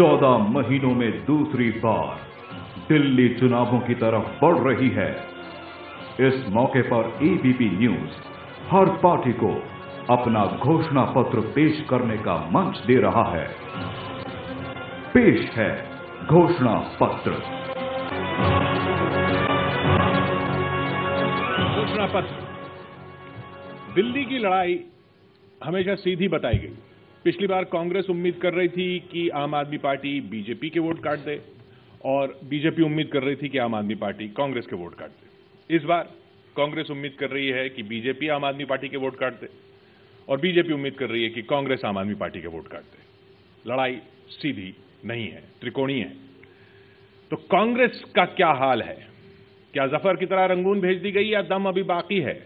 चौदह महीनों में दूसरी बार दिल्ली चुनावों की तरफ़ बढ़ रही है। इस मौके पर एबीपी न्यूज़ हर पार्टी को अपना घोषणा पत्र पेश करने का मंच दे रहा है। पेश है घोषणा पत्र। घोषणा पत्र। दिल्ली की लड़ाई हमेशा सीधी बताई गई। पिछली बार कांग्रेस उम्मीद कर रही थी कि आम आदमी पार्टी बीजेपी के वोट काट दे और बीजेपी उम्मीद कर रही थी कि आम आदमी पार्टी कांग्रेस के वोट काट दे। इस बार कांग्रेस उम्मीद कर रही है कि बीजेपी आम आदमी पार्टी के वोट काट दे और बीजेपी उम्मीद कर रही है कि कांग्रेस आम आदमी पार्टी के वोट काट दे। लड़ाई सीधी नहीं है, त्रिकोणीय है। तो कांग्रेस का क्या हाल है? क्या ज़फ़र की तरह रंगून भेज दी गई या दम अभी बाकी है?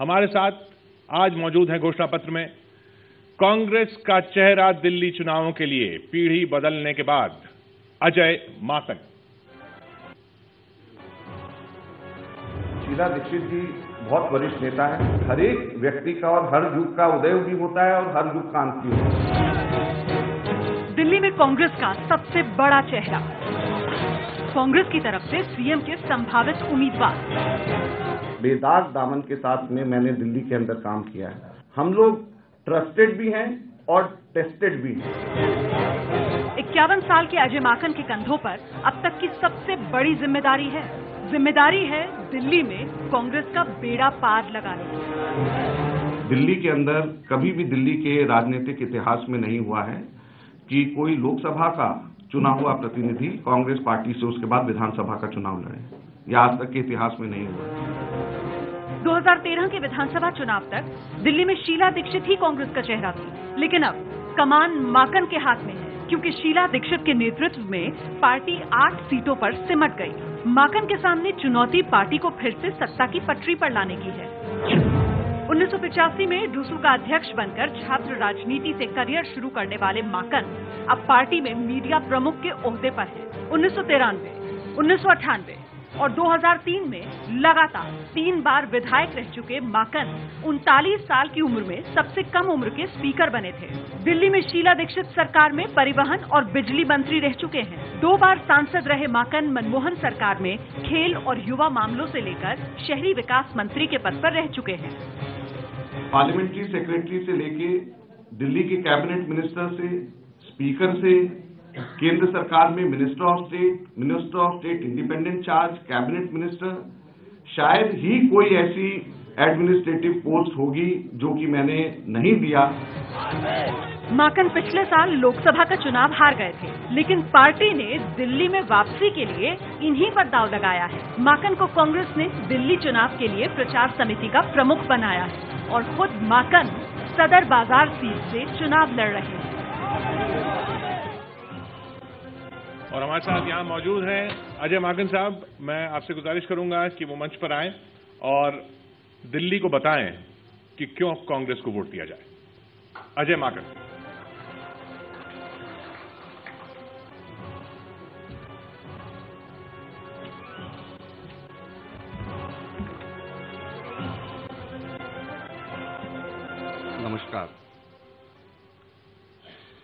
हमारे साथ आज मौजूद है घोषणा पत्र में कांग्रेस का चेहरा दिल्ली चुनावों के लिए पीढ़ी बदलने के बाद अजय मातक शीला दीक्षित जी बहुत वरिष्ठ नेता है। हर एक व्यक्ति का और हर युग का उदय भी होता है और हर युग का अंत भी होता है। दिल्ली में कांग्रेस का सबसे बड़ा चेहरा। कांग्रेस की तरफ़ से सीएम के संभावित उम्मीदवार। बेदाग दामन के साथ में मैंने दिल्ली के अंदर काम किया है। हम लोग ट्रस्टेड भी हैं और टेस्टेड भी हैं। इक्यावन साल के अजय माकन के कंधों पर अब तक की सबसे बड़ी ज़िम्मेदारी है। ज़िम्मेदारी है दिल्ली में कांग्रेस का बेड़ा पार लगाने की। दिल्ली के अंदर कभी भी दिल्ली के राजनीतिक इतिहास में नहीं हुआ है कि कोई लोकसभा का चुना हुआ प्रतिनिधि कांग्रेस पार्टी से उसके बाद विधानसभा का चुनाव लड़े। यह आज तक के इतिहास में नहीं हुआ। 2013 के विधानसभा चुनाव तक दिल्ली में शीला दीक्षित ही कांग्रेस का चेहरा थी। लेकिन अब कमान माकन के हाथ में है, क्योंकि शीला दीक्षित के नेतृत्व में पार्टी आठ सीटों पर सिमट गई। माकन के सामने चुनौती पार्टी को फिर से सत्ता की पटरी पर लाने की है। उन्नीस में डूसू का अध्यक्ष बनकर छात्र राजनीति से करियर शुरू करने वाले माकन अब पार्टी में मीडिया प्रमुख के ओहदे पर है। उन्नीस सौ उन्नीस और 2003 में लगातार तीन बार विधायक रह चुके माकन, उनतालीस साल की उम्र में सबसे कम उम्र के स्पीकर बने थे। दिल्ली में शीला दीक्षित सरकार में परिवहन और बिजली मंत्री रह चुके हैं। दो बार सांसद रहे माकन, मनमोहन सरकार में खेल और युवा मामलों से लेकर शहरी विकास मंत्री के पद पर रह चुके हैं। पार्लियामेंट्री सेक्रेटरी से लेके दिल्ली के कैबिनेट मिनिस्टर से, स्पीकर से केंद्र सरकार में minister of state, minister of state independent charge, cabinet minister, शायद ही कोई ऐसी एडमिनिस्ट्रेटिव पोस्ट होगी जो कि मैंने नहीं दिया। माकन, पिछले साल लोकसभा का चुनाव हार गए थे, लेकिन पार्टी ने दिल्ली में वापसी के लिए इन्हीं पर दाव लगाया है। माकन को कांग्रेस ने दिल्ली चुनाव के लिए प्रचार समिति का प्रमुख बनाया है और खुद माकन सदर बाज़ार सीट से चुनाव लड़ रहे हैं। और हमारे साथ यहाँ मौजूद हैं अजय माकन साहब। मैं आपसे गुजारिश करूँगा कि वो मंच पर आए और दिल्ली को बताएँ कि क्यों कांग्रेस को वोट दिया जाए। अजय माकन। नमस्कार।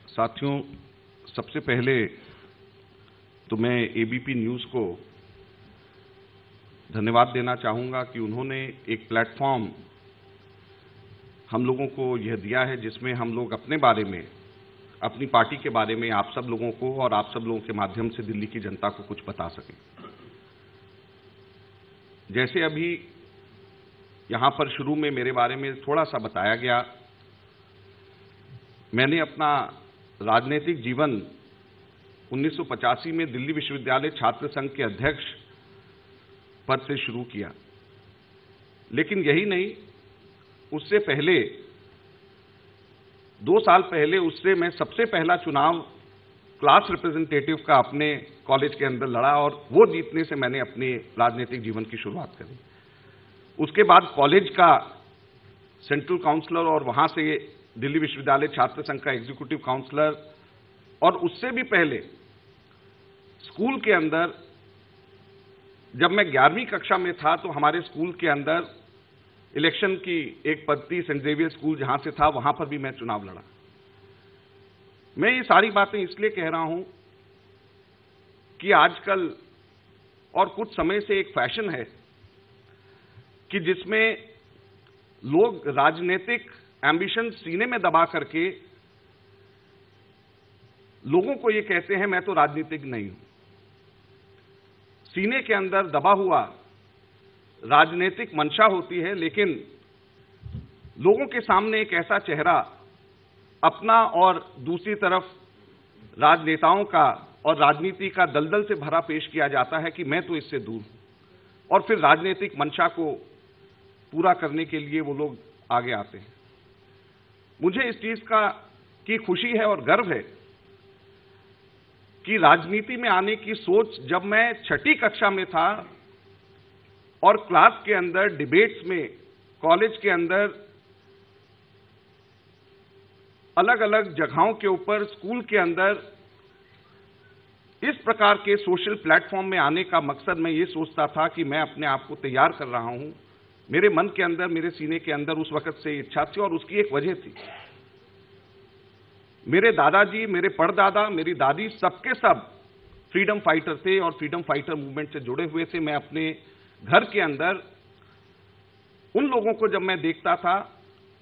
साथियों, सबसे पहले तो मैं एबीपी न्यूज़ को धन्यवाद देना चाहूँगा कि उन्होंने एक प्लेटफॉर्म हम लोगों को यह दिया है जिसमें हम लोग अपने बारे में, अपनी पार्टी के बारे में आप सब लोगों को और आप सब लोगों के माध्यम से दिल्ली की जनता को कुछ बता सकें। जैसे अभी यहाँ पर शुरू में मेरे बारे में थोड़ा सा बताया गया, मैंने अपना राजनीतिक जीवन 1985 में दिल्ली विश्वविद्यालय छात्र संघ के अध्यक्ष पद से शुरू किया। लेकिन यही नहीं, उससे पहले, दो साल पहले उससे मैं सबसे पहला चुनाव क्लास रिप्रेजेंटेटिव का अपने कॉलेज के अंदर लड़ा और वो जीतने से मैंने अपने राजनीतिक जीवन की शुरुआत करी। उसके बाद कॉलेज का सेंट्रल काउंसलर और वहाँ से दिल्ली विश्वविद्यालय छात्र संघ का एग्जीक्यूटिव काउंसलर और उससे भी पहले स्कूल के अंदर, जब मैं ग्यारहवीं कक्षा में था तो हमारे स्कूल के अंदर इलेक्शन की एक पद्धति सेंट जेवियर स्कूल जहाँ से था, वहाँ पर भी मैं चुनाव लड़ा। मैं ये सारी बातें इसलिए कह रहा हूँ कि आजकल और कुछ समय से एक फ़ैशन है कि जिसमें लोग राजनीतिक एम्बिशन सीने में दबा करके लोगों को ये कहते हैं, मैं तो राजनीतिक नहीं हूँ। सीने के अंदर दबा हुआ राजनीतिक मंशा होती है, लेकिन लोगों के सामने एक ऐसा चेहरा अपना और दूसरी तरफ़ राजनेताओं का और राजनीति का दलदल से भरा पेश किया जाता है कि मैं तो इससे दूर हूँ। और फिर राजनीतिक मंशा को पूरा करने के लिए वो लोग आगे आते हैं। मुझे इस चीज़ का की खुशी है और गर्व है कि राजनीति में आने की सोच जब मैं छठी कक्षा में था और क्लास के अंदर, डिबेट्स में, कॉलेज के अंदर अलग अलग जगहों के ऊपर, स्कूल के अंदर, इस प्रकार के सोशल प्लेटफॉर्म में आने का मकसद मैं ये सोचता था कि मैं अपने आप को तैयार कर रहा हूँ। मेरे मन के अंदर, मेरे सीने के अंदर उस वक्त से इच्छा थी और उसकी एक वजह थी। मेरे दादाजी, मेरे परदादा, मेरी दादी सबके सब फ्रीडम फाइटर थे और फ्रीडम फाइटर मूवमेंट से जुड़े हुए थे। मैं अपने घर के अंदर उन लोगों को जब मैं देखता था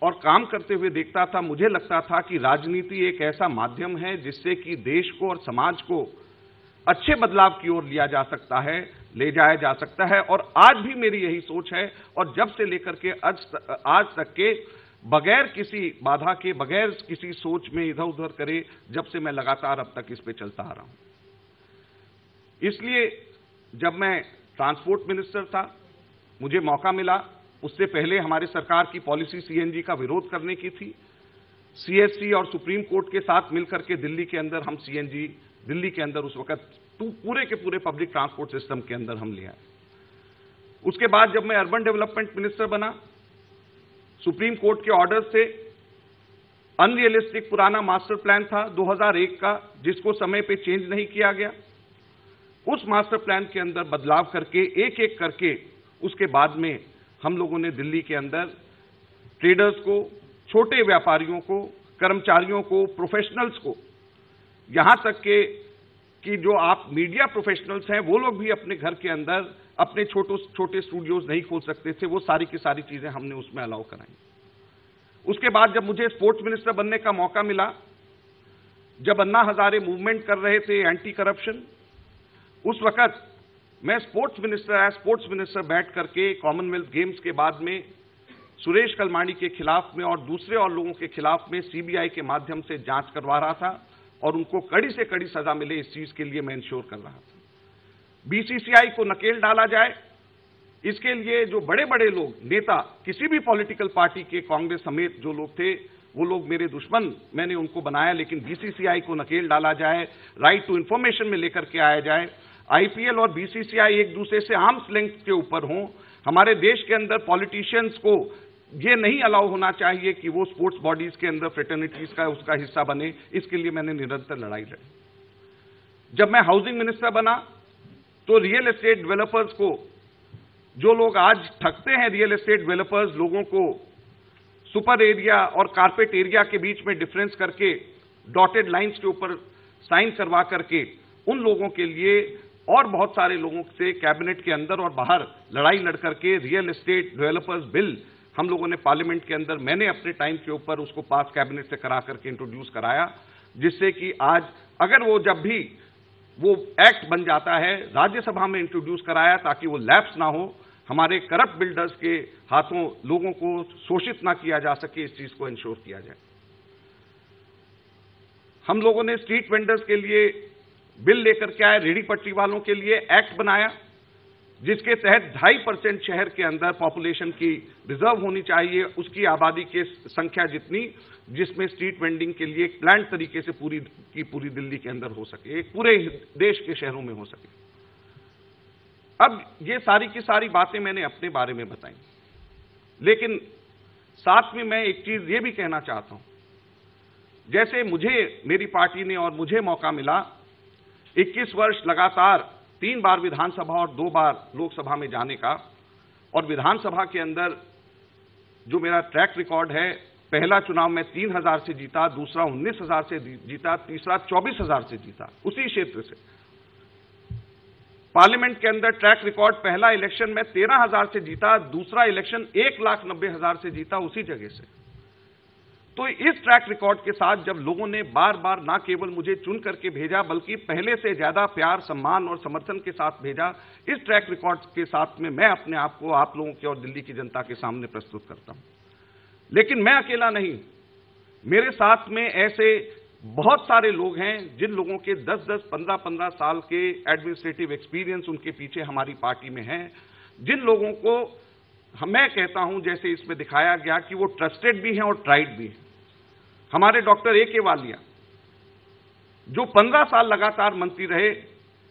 और काम करते हुए देखता था, मुझे लगता था कि राजनीति एक ऐसा माध्यम है जिससे कि देश को और समाज को अच्छे बदलाव की ओर लिया जा सकता है, ले जाया जा सकता है। और आज भी मेरी यही सोच है और जब से लेकर के आज आज तक के बगैर किसी बाधा के, बगैर किसी सोच में इधर उधर करे, जब से मैं लगातार अब तक इस पे चलता आ रहा हूँ। इसलिए जब मैं ट्रांसपोर्ट मिनिस्टर था, मुझे मौका मिला, उससे पहले हमारी सरकार की पॉलिसी सीएनजी का विरोध करने की थी। सीएससी और सुप्रीम कोर्ट के साथ मिलकर के दिल्ली के अंदर हम सीएनजी दिल्ली के अंदर उस वक्त पूरे के पूरे पब्लिक ट्रांसपोर्ट सिस्टम के अंदर हम ले आए। उसके बाद जब मैं अर्बन डेवलपमेंट मिनिस्टर बना सुप्रीम कोर्ट के ऑर्डर से अनरियलिस्टिक पुराना मास्टर प्लान था 2001 का, जिसको समय पे चेंज नहीं किया गया। उस मास्टर प्लान के अंदर बदलाव करके एक एक करके, उसके बाद में हम लोगों ने दिल्ली के अंदर ट्रेडर्स को, छोटे व्यापारियों को, कर्मचारियों को, प्रोफेशनल्स को, यहाँ तक के कि जो आप मीडिया प्रोफेशनल्स हैं, वो लोग भी अपने घर के अंदर अपने छोटे छोटे स्टूडियोज नहीं खोल सकते थे, वो सारी की सारी चीज़ें हमने उसमें अलाउ कराई। उसके बाद जब मुझे स्पोर्ट्स मिनिस्टर बनने का मौका मिला, जब अन्ना हजारे मूवमेंट कर रहे थे एंटी करप्शन उस वक्त मैं sports minister as sports minister बैठ करके कॉमनवेल्थ गेम्स के बाद में, सुरेश कलमाणी के खिलाफ में और दूसरे और लोगों के खिलाफ में सीबीआई के माध्यम से जाँच करवा रहा था। और उनको कड़ी से कड़ी सजा मिले इस चीज़ के लिए मैं इंश्योर कर रहा था। बीसीसीआई को नकेल डाला जाए। इसके लिए जो बड़े बड़े लोग, नेता, किसी भी पॉलिटिकल पार्टी के कांग्रेस समेत जो लोग थे, वो लोग मेरे दुश्मन, मैंने उनको बनाया, लेकिन बीसीसीआई को नकेल डाला जाए राइट टू इंफॉर्मेशन में लेकर के आया जाए। आईपीएल और बीसीसीआई एक दूसरे से आर्म्स लेंथ के ऊपर हों। हमारे देश के अंदर पॉलिटिशियंस को ये नहीं अलाउ होना चाहिए कि वो स्पोर्ट्स बॉडीज के अंदर फ्रेटर्निटीज का, उसका हिस्सा बने। इसके लिए मैंने निरंतर लड़ाई लड़ी। जब मैं हाउसिंग मिनिस्टर बना तो रियल एस्टेट डेवलपर्स को, जो लोग आज ठगते हैं रियल एस्टेट डेवलपर्स लोगों को सुपर एरिया और कारपेट एरिया के बीच में डिफरेंस करके डॉटेड लाइंस के ऊपर साइन करवा करके, उन लोगों के लिए और बहुत सारे लोगों से कैबिनेट के अंदर और बाहर लड़ाई लड़ करके रियल एस्टेट डेवलपर्स बिल हम लोगों ने पार्लियामेंट के अंदर मैंने अपने टाइम के ऊपर उसको पास कैबिनेट से करा करके इंट्रोड्यूस कराया, जिससे कि आज अगर वो जब भी वो एक्ट बन जाता है, राज्यसभा में इंट्रोड्यूस कराया ताकि वो लैप्स ना हो, हमारे करप्ट बिल्डर्स के हाथों लोगों को शोषित ना किया जा सके, इस चीज़ को इंश्योर किया जाए। हम लोगों ने स्ट्रीट वेंडर्स के लिए बिल लेकर के आए रेडी पट्टी वालों के लिए एक्ट बनाया। जिसके तहत ढाई परसेंट शहर के अंदर पॉपुलेशन की रिज़र्व होनी चाहिए, उसकी आबादी की संख्या जितनी, जिसमें स्ट्रीट वेंडिंग के लिए एक प्लान तरीके से पूरी, की पूरी दिल्ली के अंदर हो सके पूरे देश के शहरों में हो सके। अब ये सारी की सारी बातें मैंने अपने बारे में बताई। लेकिन साथ में मैं एक चीज़ ये भी कहना चाहता हूँ, जैसे मुझे मेरी पार्टी ने और मुझे मौका मिला 21 वर्ष लगातार तीन बार विधानसभा और दो बार लोकसभा में जाने का। और विधानसभा के अंदर जो मेरा ट्रैक रिकॉर्ड है, पहला चुनाव में तीन हज़ार से जीता, दूसरा उन्नीस हज़ार से जीता, तीसरा चौबीस हज़ार से जीता, उसी क्षेत्र से। पार्लियामेंट के अंदर ट्रैक रिकॉर्ड पहला इलेक्शन में तेरह हज़ार से जीता, दूसरा इलेक्शन एक लाख नब्बे हज़ार से जीता, उसी जगह से। तो इस ट्रैक रिकॉर्ड के साथ जब लोगों ने बार बार ना केवल मुझे चुन करके भेजा बल्कि पहले से ज़्यादा प्यार सम्मान और समर्थन के साथ भेजा इस ट्रैक रिकॉर्ड के साथ में मैं अपने आप को आप लोगों के और दिल्ली की जनता के सामने प्रस्तुत करता हूँ। लेकिन मैं अकेला नहीं। मेरे साथ में ऐसे बहुत सारे लोग हैं जिन लोगों के 10-10, 15-15 साल के एडमिनिस्ट्रेटिव एक्सपीरियंस उनके पीछे हमारी पार्टी में है जिन लोगों को मैं कहता हूँ जैसे इसमें दिखाया गया कि वो ट्रस्टेड भी हैं और ट्राइड भी हैं। हमारे डॉक्टर ए के वालिया, जो 15 साल लगातार मंत्री रहे,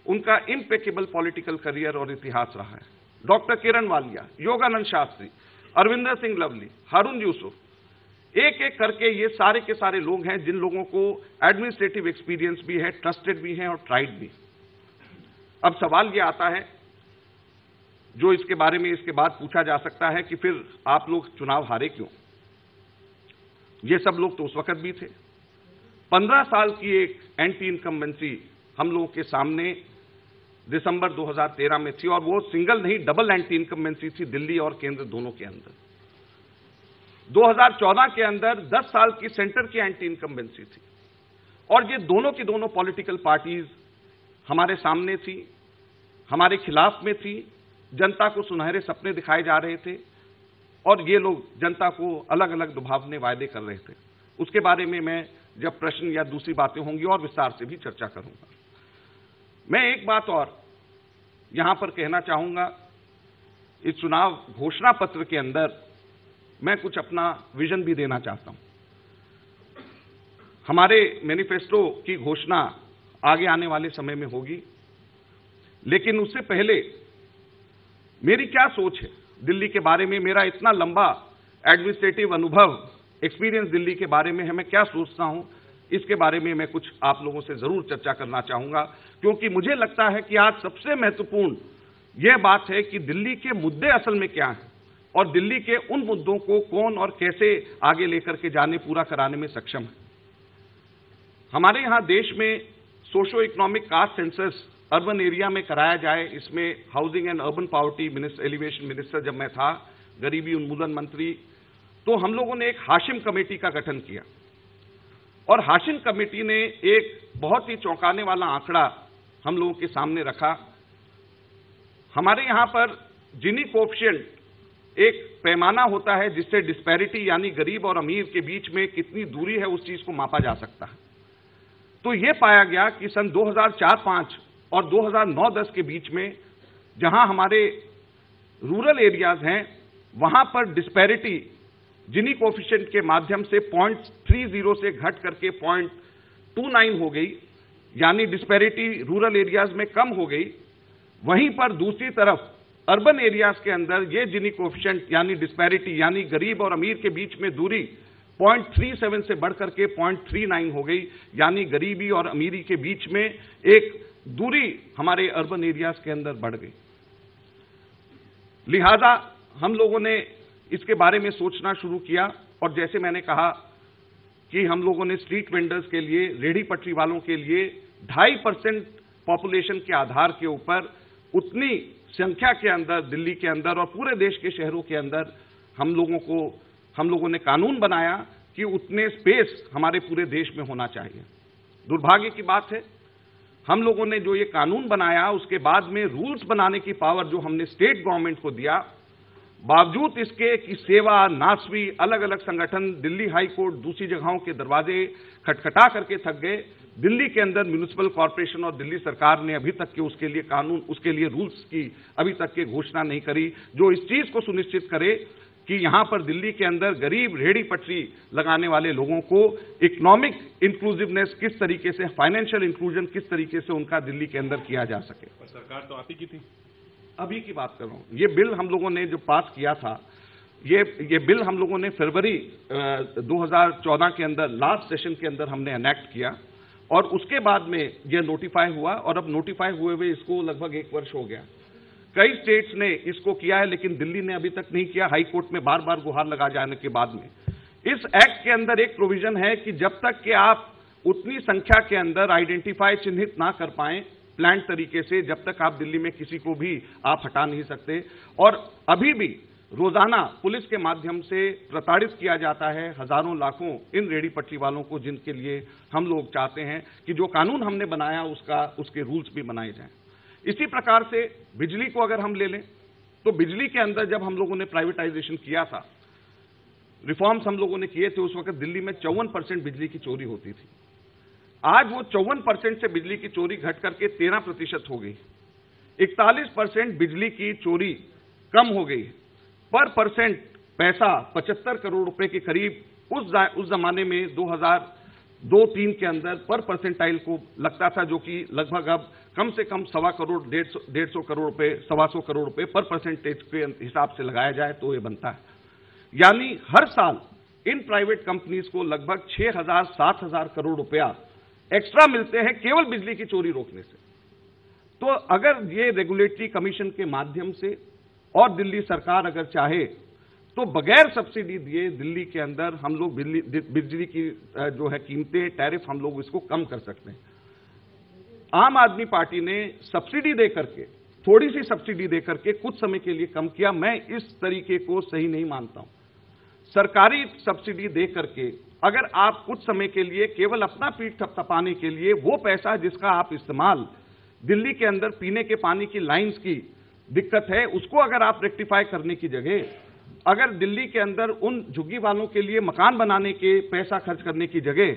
उनका इम्पेकेबल पॉलिटिकल करियर और इतिहास रहा है। डॉक्टर किरण वालिया, योगानंद शास्त्री अरविंदर सिंह लवली हारून यूसुफ, एक एक करके ये सारे के सारे लोग हैं जिन लोगों को एडमिनिस्ट्रेटिव एक्सपीरियंस भी है ट्रस्टेड भी हैं और ट्राइड भी अब सवाल ये आता है, जो इसके बारे में इसके बाद पूछा जा सकता है कि फिर आप लोग चुनाव हारे क्यों? ये सब लोग तो उस वक्त भी थे। पंद्रह साल की एक एंटी इनकम्बेंसी हम लोगों के सामने दिसंबर 2013 में थी और वो सिंगल नहीं डबल एंटी इनकम्बेंसी थी दिल्ली और केंद्र दोनों के अंदर। 2014 के अंदर 10 साल की सेंटर की एंटी इनकम्बेंसी थी और ये दोनों की दोनों पॉलिटिकल पार्टीज़ हमारे सामने थी, हमारे खिलाफ में थी, जनता को सुनहरे सपने दिखाए जा रहे थे। और ये लोग जनता को अलग अलग दुभावने वायदे कर रहे थे। उसके बारे में मैं जब प्रश्न या दूसरी बातें होंगी और विस्तार से भी चर्चा करूँगा। मैं एक बात और यहाँ पर कहना चाहूँगा, इस चुनाव घोषणा पत्र के अंदर मैं कुछ अपना विजन भी देना चाहता हूँ। हमारे मैनिफेस्टो की घोषणा आगे आने वाले समय में होगी, लेकिन उससे पहले मेरी क्या सोच है? दिल्ली के बारे में मेरा इतना लंबा एडमिनिस्ट्रेटिव अनुभव एक्सपीरियंस दिल्ली के बारे में है, मैं क्या सोचता हूँ, इसके बारे में मैं कुछ आप लोगों से ज़रूर चर्चा करना चाहूँगा। क्योंकि मुझे लगता है कि आज सबसे महत्वपूर्ण यह बात है कि दिल्ली के मुद्दे असल में क्या हैं और दिल्ली के उन मुद्दों को कौन और कैसे आगे लेकर के जाने, पूरा कराने में सक्षम है। हमारे यहाँ देश में socio economic caste census urban area में कराया जाए, इसमें housing and urban poverty minister, elevation minister जब मैं था, गरीबी उन्मूलन मंत्री तो हम लोगों ने एक हाशिम कमेटी का गठन किया। और हाशिम कमेटी ने एक बहुत ही चौंकाने वाला आंकड़ा हम लोगों के सामने रखा। हमारे यहाँ पर जिनी कोफिशियंट एक पैमाना होता है, जिससे डिस्पैरिटी यानी गरीब और अमीर के बीच में कितनी दूरी है, उस चीज़ को मापा जा सकता है। तो यह पाया गया कि सन 2004-5 और 2009-10 के बीच में जहाँ हमारे रूरल एरियाज़ हैं, वहाँ पर डिस्पैरिटी जिनी कोफिशियंट के माध्यम से पॉइंट थ्री ज़ीरो से घट करके पॉइंट टू नाइन हो गई, यानी डिस्पैरिटी रूरल एरियाज़ में कम हो गई, वहीं पर दूसरी तरफ़ अर्बन एरियाज़ के अंदर ये जिनी कोफिशियंट यानी डिस्पैरिटी यानी गरीब और अमीर के बीच में दूरी पॉइंट थ्री सेवन से बढ़ करके पॉइंट थ्री नाइन हो गई, यानी गरीबी और अमीरी के बीच में एक दूरी हमारे अर्बन एरियाज़ के अंदर बढ़ गई। लिहाजा हम लोगों ने इसके बारे में सोचना शुरू किया और जैसे मैंने कहा कि हम लोगों ने स्ट्रीट वेंडर्स के लिए रेडी पटरी वालों के लिए ढाई परसेंट पॉपुलेशन के आधार के ऊपर उतनी संख्या के अंदर, दिल्ली के अंदर और पूरे देश के शहरों के अंदर हम लोगों को, हम लोगों ने कानून बनाया कि उतने स्पेस हमारे पूरे देश में होना चाहिए। दुर्भाग्य की बात है हम लोगों ने जो ये कानून बनाया, उसके बाद में रूल्स बनाने की पावर जो हमने स्टेट गवर्नमेंट को दिया, बावजूद इसके कि सेवा नासवी अलग अलग संगठन, दिल्ली हाई कोर्ट, दूसरी जगहों के दरवाजे खटखटा करके थक गए। दिल्ली के अंदर म्यूनिसिपल कॉरपोरेशन और दिल्ली सरकार ने अभी तक के उसके लिए कानून, उसके लिए रूल्स की अभी तक के घोषणा नहीं करी। जो इस चीज़ को सुनिश्चित करे कि यहाँ पर दिल्ली के अंदर गरीब रेहड़ी पटरी लगाने वाले लोगों को इकोनॉमिक इंक्लूसिवनेस किस तरीके से फाइनेंशियल इंक्लूजन किस तरीके से उनका दिल्ली के अंदर किया जा सके। पर सरकार तो आप ही की थी? अभी की बात कर रहा हूँ। ये बिल हम लोगों ने जो पास किया था ये ये बिल हम लोगों ने फरवरी 2014 के अंदर लास्ट सेशन के अंदर हमने अनेक्ट किया और उसके बाद में यह नोटिफाई हुआ और अब नोटिफाई हुए हुए इसको लगभग एक वर्ष हो गया। कई स्टेट्स ने इसको किया है, लेकिन दिल्ली ने अभी तक नहीं किया। हाई कोर्ट में बार बार गुहार लगा जाने के बाद में। इस एक्ट के अंदर एक प्रोविज़न है कि जब तक कि आप उतनी संख्या के अंदर आइडेंटिफाई चिन्हित ना कर पाए, प्लान तरीके से, जब तक आप दिल्ली में किसी को भी आप हटा नहीं सकते। और अभी भी रोज़ाना पुलिस के माध्यम से प्रताड़ित किया जाता है हज़ारों लाखों इन रेडी पटरी वालों को, जिनके लिए हम लोग चाहते हैं कि जो कानून हमने बनाया, उसका, उसके रूल्स भी बनाए जाएँ। इसी प्रकार से बिजली को अगर हम ले लें तो बिजली के अंदर जब हम लोगों ने प्राइवेटाइजेशन किया था रिफॉर्म्स हम लोगों ने किए थे, उस वक्त दिल्ली में चौवन परसेंट बिजली की चोरी होती थी। आज वो चौवन परसेंट से बिजली की चोरी घट करके तेरह प्रतिशत हो गई इकतालीस परसेंट बिजली की चोरी कम हो गई पर परसेंट पैसा पचहत्तर करोड़ रुपए के करीब उस उस जमाने में 2002 तीन के अंदर पर परसेंटाइल को लगता था, जो कि लगभग अब कम से कम सवा करोड़, डेढ़ सौ डेढ़ सौ करोड़ रुपए सवा सौ करोड़ रुपए पर परसेंटेज के हिसाब से लगाया जाए तो ये बनता है। यानी हर साल इन प्राइवेट कंपनीज़ को लगभग छह हज़ार, सात हज़ार करोड़ रुपया एक्स्ट्रा मिलते हैं केवल बिजली की चोरी रोकने से। तो अगर ये रेगुलेटरी कमीशन के माध्यम से और दिल्ली सरकार अगर चाहे तो बगैर सब्सिडी दिए दिल्ली के अंदर हम लोग बिजली की जो है कीमतें टैरिफ हम लोग इसको कम कर सकते हैं। आम आदमी पार्टी ने सब्सिडी दे करके, थोड़ी सी सब्सिडी दे करके कुछ समय के लिए कम किया। मैं इस तरीके को सही नहीं मानता हूँ। सरकारी सब्सिडी दे करके, अगर आप कुछ समय के लिए केवल अपना पीठ थपथपाने के लिए वो पैसा जिसका आप इस्तेमाल दिल्ली के अंदर पीने के पानी की लाइंस की दिक्कत है, उसको अगर आप रेक्टिफाई करने की जगह, अगर दिल्ली के अंदर उन झुग्गी वालों के लिए मकान बनाने के पैसा खर्च करने की जगह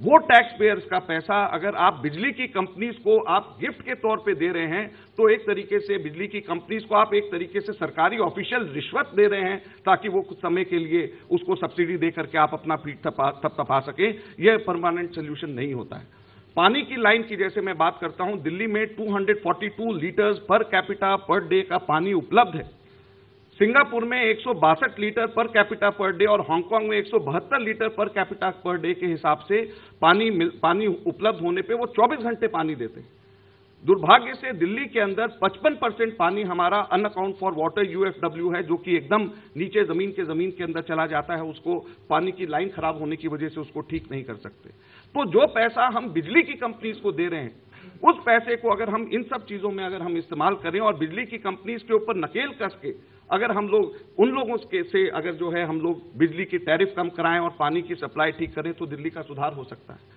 वो टैक्स पेयर्स का पैसा अगर आप बिजली की कंपनीज़ को आप गिफ्ट के तौर पे दे रहे हैं तो एक तरीके से बिजली की कंपनीज़ को आप एक तरीके से सरकारी ऑफिशियल रिश्वत दे रहे हैं, ताकि वो कुछ समय के लिए उसको सब्सिडी दे करके आप अपना पीठ थपथपा सके। यह परमानेंट सोल्यूशन नहीं होता है। पानी की लाइन की जैसे मैं बात करता हूँ, दिल्ली में 242 litres per capita per day का पानी उपलब्ध है। सिंगापुर में एक सौ बासठ litre per capita per day और हांगकांग में एक सौ बहत्तर litre per capita per day के हिसाब से पानी पानी उपलब्ध होने पे वो 24 घंटे पानी देते हैं। दुर्भाग्य से दिल्ली के अंदर 55 परसेंट पानी हमारा अनअकाउंट फॉर वाटर यूएफडब्ल्यू है, जो कि एकदम नीचे ज़मीन के ज़मीन के अंदर चला जाता है, उसको पानी की लाइन खराब होने की वजह से उसको ठीक नहीं कर सकते। तो जो पैसा हम बिजली की कंपनीज़ को दे रहे हैं, उस पैसे को अगर हम इन सब चीज़ों में अगर हम इस्तेमाल करें और बिजली की कंपनीज़ के ऊपर नकेल कस के अगर हम लोग, उन लोगों के से अगर जो है हम लोग बिजली की टैरिफ कम कराएँ और पानी की सप्लाई ठीक करें तो दिल्ली का सुधार हो सकता है।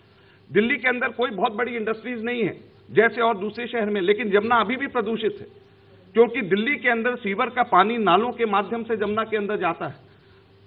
दिल्ली के अंदर कोई बहुत बड़ी इंडस्ट्रीज़ नहीं है, जैसे और दूसरे शहर में, लेकिन जमुना अभी भी प्रदूषित है, क्योंकि दिल्ली के अंदर सीवर का पानी नालों के माध्यम से जमुना के अंदर जाता है।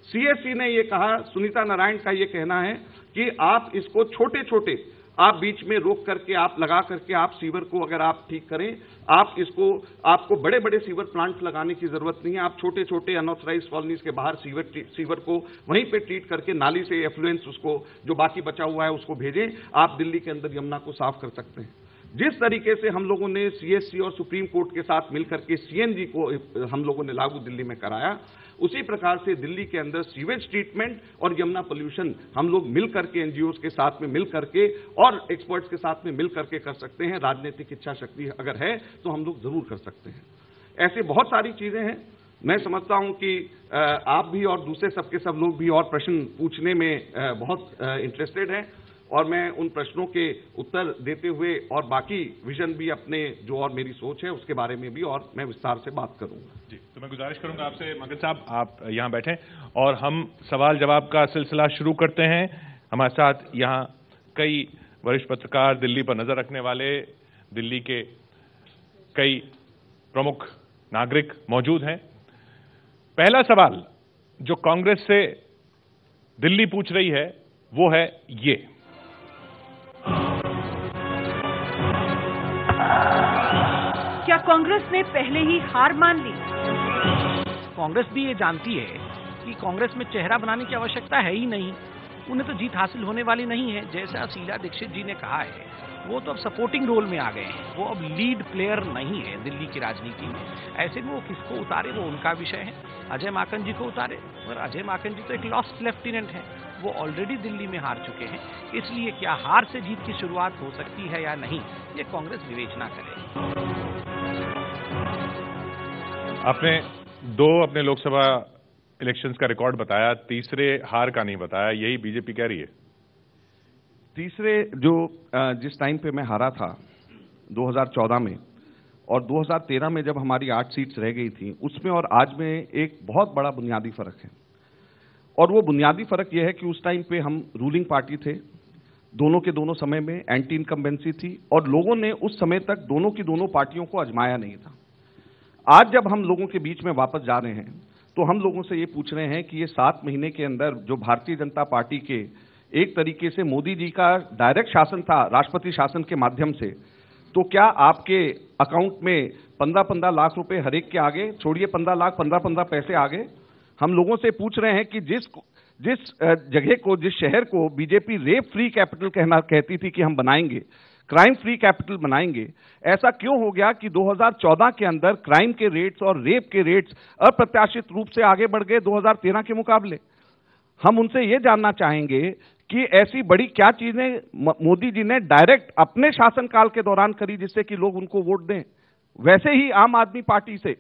सीएससी ने यह कहा, सुनीता नारायण का यह कहना है कि आप इसको छोटे छोटे आप बीच में रोक करके, आप लगा करके, आप सीवर को अगर आप ठीक करें, आप इसको, आपको बड़े बड़े सीवर प्लांट लगाने की ज़रूरत नहीं है। आप छोटे छोटे अनऑथराइज कॉलोनीज के बाहर सीवर सीवर को वहीं पे ट्रीट करके नाली से एफ्लुएंस उसको, जो बाकी बचा हुआ है उसको भेजें। आप दिल्ली के अंदर यमुना को साफ़ कर सकते हैं। जिस तरीके से हम लोगों ने सीएससी और सुप्रीम कोर्ट के साथ मिलकर के सीएनजी को, हम लोगों ने लागू दिल्ली में कराया उसी प्रकार से दिल्ली के अंदर सीवेज ट्रीटमेंट और यमुना पोल्यूशन हम लोग मिल करके एनजीओ के साथ में मिल करके और एक्सपर्ट्स के साथ में मिल करके कर सकते हैं। राजनीतिक इच्छा शक्ति अगर है तो हम लोग ज़रूर कर सकते हैं। ऐसे बहुत सारी चीज़ें हैं। मैं समझता हूँ कि आप भी और दूसरे सबके सब लोग भी और प्रश्न पूछने में बहुत इंटरेस्टेड हैं। और मैं उन प्रश्नों के उत्तर देते हुए और बाकी विजन भी अपने, जो और मेरी सोच है, उसके बारे में भी और मैं विस्तार से बात करूँगा। जी तो मैं गुजारिश करूँगा आपसे मगन साहब, आप यहाँ बैठे और हम सवाल जवाब का सिलसिला शुरू करते हैं। हमारे साथ यहाँ कई वरिष्ठ पत्रकार दिल्ली पर नज़र रखने वाले, दिल्ली के कई प्रमुख नागरिक मौजूद हैं। पहला सवाल जो कांग्रेस से दिल्ली पूछ रही है, वो है ये। कांग्रेस ने पहले ही हार मान ली। कांग्रेस भी ये जानती है कि कांग्रेस में चेहरा बनाने की आवश्यकता है ही नहीं। उन्हें तो जीत हासिल होने वाली नहीं है, जैसा शीला दीक्षित जी ने कहा है। वो तो अब सपोर्टिंग रोल में आ गए हैं। वो अब लीड प्लेयर नहीं है दिल्ली की राजनीति में। ऐसे में वो किसको उतारे, वो उनका विषय है। अजय माकन जी को उतारे और अजय माकन जी तो एक लॉस्ट लेफ्टिनेंट है। वो ऑलरेडी दिल्ली में हार चुके हैं। इसलिए क्या हार से जीत की शुरुआत हो सकती है या नहीं, ये कांग्रेस विवेचना करे आपने दो अपने लोकसभा इलेक्शंस का रिकॉर्ड बताया, तीसरे हार का नहीं बताया, यही बीजेपी कह रही है। तीसरे जो जिस टाइम पे मैं हारा था 2014 में, और 2013 में जब हमारी आठ सीट्स रह गई थी, उसमें और आज में एक बहुत बड़ा बुनियादी फ़र्क है। और वो बुनियादी फ़र्क यह है कि उस टाइम पे हम रूलिंग पार्टी थे, दोनों के दोनों समय में एंटी इनकम्बेंसी थी, और लोगों ने उस समय तक दोनों की दोनों पार्टियों को अजमाया नहीं था। आज जब हम लोगों के बीच में वापस जा रहे हैं तो हम लोगों से ये पूछ रहे हैं कि ये सात महीने के अंदर जो भारतीय जनता पार्टी के एक तरीके से मोदी जी का डायरेक्ट शासन था, राष्ट्रपति शासन के माध्यम से तो क्या आपके अकाउंट में पंद्रह पंद्रह लाख रुपए हरेक के आगे? छोड़िए पंद्रह लाख पंद्रह पंद्रह पैसे आगे। हम लोगों से पूछ रहे हैं कि जिस जिस जगह को, जिस शहर को बीजेपी रेप फ्री कैपिटल कहना, कहती थी कि हम बनाएँगे क्राइम फ्री कैपिटल बनाएँगे। ऐसा क्यों हो गया कि 2014 के अंदर क्राइम के रेट्स और रेप के रेट्स अप्रत्याशित रूप से आगे बढ़ गए 2013 के मुकाबले? हम उनसे यह जानना चाहेंगे कि ऐसी बड़ी क्या चीज़ें मोदी जी ने डायरेक्ट अपने शासनकाल के दौरान करी जिससे कि लोग उनको वोट दें? वैसे ही आम आदमी पार्टी से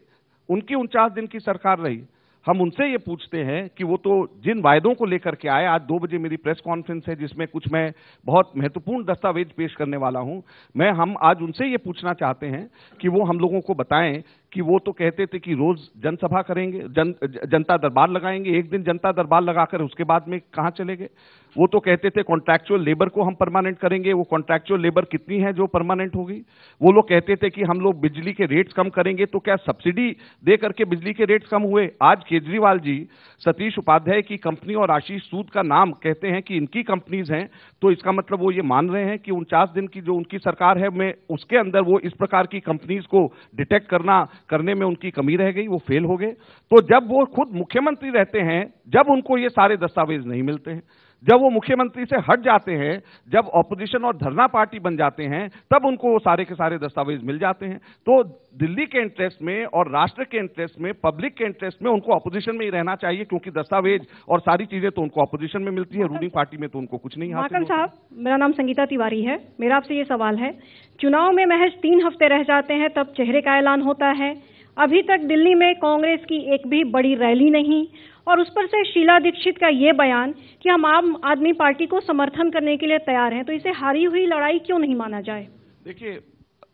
उनकी उनचास दिन की सरकार रही। हम उनसे ये पूछते हैं कि वो तो जिन वायदों को लेकर के आए, आज दो बजे मेरी प्रेस कॉन्फ्रेंस है जिसमें कुछ मैं बहुत महत्वपूर्ण दस्तावेज़ पेश करने वाला हूँ। मैं, हम आज उनसे ये पूछना चाहते हैं कि वो हम लोगों को बताएँ कि वो तो कहते थे कि रोज जनसभा करेंगे, जन, जनता दरबार लगाएँगे, एक दिन जनता दरबार लगाकर उसके बाद में कहाँ चले गए? वो तो कहते थे कॉन्ट्रैक्चुअल लेबर को हम परमानेंट करेंगे, वो कॉन्ट्रैक्चुअल लेबर कितनी है जो परमानेंट होगी? वो लोग कहते थे कि, हम लोग बिजली के रेट्स कम करेंगे तो क्या सब्सिडी दे करके बिजली के रेट्स कम हुए? आज केजरीवाल जी, सतीश उपाध्याय की कंपनी और आशीष सूद का नाम कहते हैं कि इनकी कंपनीज़ हैं तो इसका मतलब वो ये मान रहे हैं कि उनचास दिन की जो उनकी सरकार है, में उसके अंदर वो इस प्रकार की कंपनीज़ को डिटेक्ट करना, करने में उनकी कमी रह गई, वो फेल हो गए। तो जब वो खुद मुख्यमंत्री रहते हैं, जब उनको ये सारे दस्तावेज़ नहीं मिलते हैं। जब वो मुख्यमंत्री से हट जाते हैं जब ऑपोजिशन और धरना पार्टी बन जाते हैं तब उनको वो सारे के सारे दस्तावेज़ मिल जाते हैं। तो दिल्ली के इंटरेस्ट में और राष्ट्र के इंटरेस्ट में पब्लिक के इंटरेस्ट में उनको ऑपोजिशन में ही रहना चाहिए क्योंकि दस्तावेज़ और सारी चीज़ें तो उनको ऑपोजिशन में मिलती है रूलिंग पार्टी में तो उनको कुछ नहीं हासिल साहब मेरा नाम संगीता तिवारी है। मेरा आपसे ये सवाल है चुनाव में महज तीन हफ़्ते रह जाते हैं तब चेहरे का ऐलान होता है। अभी तक दिल्ली में कांग्रेस की एक भी बड़ी रैली नहीं। और उस पर से शीला दीक्षित का ये बयान कि हम आम आदमी पार्टी को समर्थन करने के लिए तैयार हैं तो इसे हारी हुई लड़ाई क्यों नहीं माना जाए? देखिए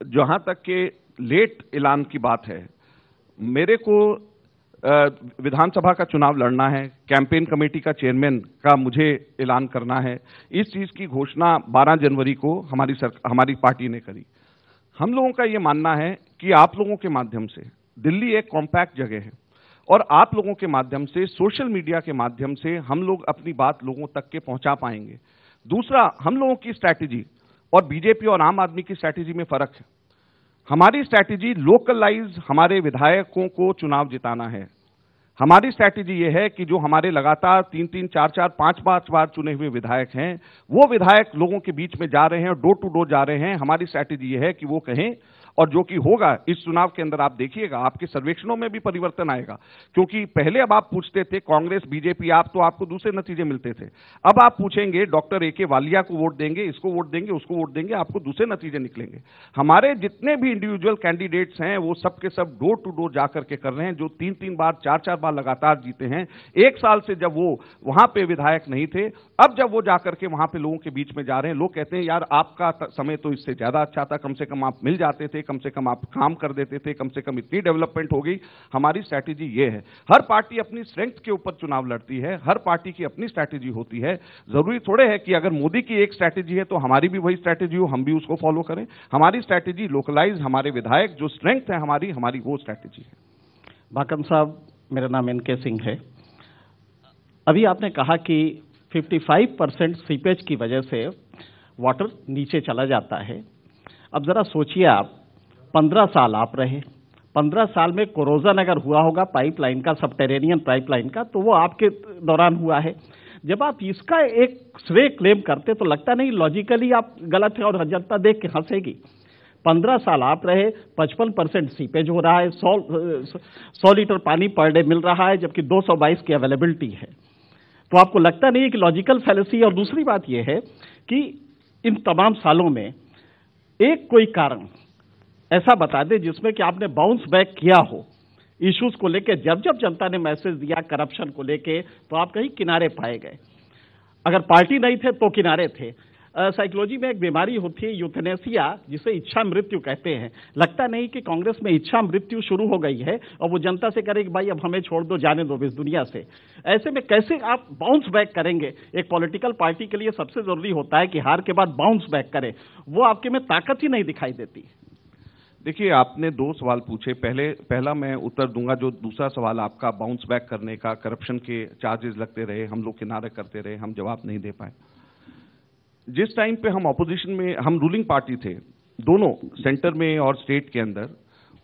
जहाँ तक के लेट ऐलान की बात है मेरे को विधानसभा का चुनाव लड़ना है कैंपेन कमेटी का चेयरमैन का मुझे ऐलान करना है इस चीज़ की घोषणा 12 जनवरी को हमारी सर, हमारी पार्टी ने करी। हम लोगों का यह मानना है कि आप लोगों के माध्यम से दिल्ली एक कॉम्पैक्ट जगह है। और आप लोगों के माध्यम से सोशल मीडिया के माध्यम से हम लोग अपनी बात लोगों तक के पहुँचा पाएँगे। दूसरा, हम लोगों की स्ट्रैटेजी और बीजेपी और आम आदमी की स्ट्रैटेजी में फ़र्क है। हमारी स्ट्रैटेजी लोकलाइज हमारे विधायकों को चुनाव जिताना है। हमारी स्ट्रैटेजी यह है कि जो हमारे लगातार तीन तीन, चार चार, पाँच पाँच बार चुने हुए विधायक हैं, वो विधायक लोगों के बीच में जा रहे हैं और डोर टू डोर जा रहे हैं। हमारी स्ट्रैटेजी यह है कि वो कहें और जो कि होगा, इस चुनाव के अंदर आप देखिएगा, आपके सर्वेक्षणों में भी परिवर्तन आएगा। क्योंकि पहले अब आप पूछते थे, कांग्रेस, बीजेपी, आप तो आपको दूसरे नतीजे मिलते थे। अब आप पूछेंगे, डॉक्टर ए के वालिया को वोट देंगे, इसको वोट देंगे, उसको वोट देंगे, आपको दूसरे नतीजे निकलेंगे। हमारे जितने भी इंडिविजुअल कैंडिडेट्स हैं, वो सबके सब डोर टू डोर जाकर के कर रहे हैं, जो तीन तीन बार चार चार बार लगातार जीते हैं। एक साल से जब वो वहाँ पे विधायक नहीं थे, अब जब वो जाकर के वहाँ पे लोगों के बीच में जा रहे हैं, लोग कहते हैं, यार, आपका समय तो इससे ज़्यादा अच्छा था, कम से कम आप मिल जाते थे कम से कम आप काम कर देते थे, कम से कम इतनी डेवलपमेंट हो गई हमारी स्ट्रैटेजी ये है। हर पार्टी अपनी स्ट्रेंथ के ऊपर चुनाव लड़ती है, हर पार्टी की अपनी स्ट्रैटेजी होती है। ज़रूरी थोड़े है कि अगर मोदी की एक स्ट्रैटेजी है तो हमारी भी वही स्ट्रैटेजी हो, हम भी उसको फॉलो करें। हमारी स्ट्रैटेजी लोकलाइज हमारे विधायक जो स्ट्रेंथ है हमारी हमारी वो स्ट्रैटेजी है। बाकम साहब, मेरा नाम एन के सिंह है। अभी आपने कहा कि 55 परसेंट सीपेज की वजह से वाटर नीचे चला जाता है। अब जरा सोचिए आप पंद्रह साल आप रहे। पंद्रह साल में कोरोजन अगर हुआ होगा पाइपलाइन का, सबटेरेनियन पाइपलाइन का तो वो आपके दौरान हुआ है। जब आप इसका एक श्रेय क्लेम करते तो लगता नहीं लॉजिकली आप गलत है और जनता देख के हंसेगी। पंद्रह साल आप रहे, पचपन परसेंट सीपेज हो रहा है, सौ सौ लीटर पानी पर डे मिल रहा है, जबकि दो सौ बाईस की अवेलेबिलिटी है। तो आपको लगता नहीं है कि लॉजिकल फैलेसी और दूसरी बात यह है कि इन तमाम सालों में एक कोई कारण ऐसा बता दें जिसमें कि आपने बाउंस बैक किया हो। इश्यूज़ को लेकर जब जब जनता ने मैसेज दिया करप्शन को लेके तो आप कहीं किनारे पाए गए। अगर पार्टी नहीं थे तो किनारे थे। साइकोलॉजी में एक बीमारी होती है यूथनेसिया जिसे इच्छा मृत्यु कहते हैं। लगता नहीं कि कांग्रेस में इच्छा मृत्यु शुरू हो गई है, और वो जनता से करे कि भाई, अब हमें छोड़ दो, जाने दो इस दुनिया से। ऐसे में कैसे आप बाउंस बैक करेंगे? एक पॉलिटिकल पार्टी के लिए सबसे ज़रूरी होता है कि हार के बाद बाउंस बैक करें। वो आपके में ताकत ही नहीं दिखाई देती। देखिए, आपने दो सवाल पूछे। पहले, पहला मैं उत्तर दूँगा जो दूसरा सवाल आपका बाउंस बैक करने का करप्शन के चार्जेस लगते रहे, हम लोग किनारे करते रहे, हम जवाब नहीं दे पाए। जिस टाइम पे हम ऑपोजिशन में, हम रूलिंग पार्टी थे, दोनों सेंटर में और स्टेट के अंदर,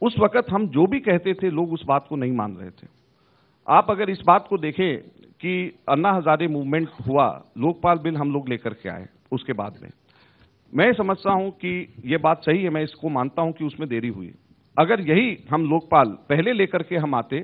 उस वक्त हम जो भी कहते थे, लोग उस बात को नहीं मान रहे थे। आप अगर इस बात को देखें कि अन्ना हजारे मूवमेंट हुआ, लोकपाल बिल हम लोग लेकर के आए, उसके बाद में। मैं समझता हूँ कि यह बात सही है मैं इसको मानता हूँ कि उसमें देरी हुई। अगर यही हम लोकपाल पहले लेकर के हम आते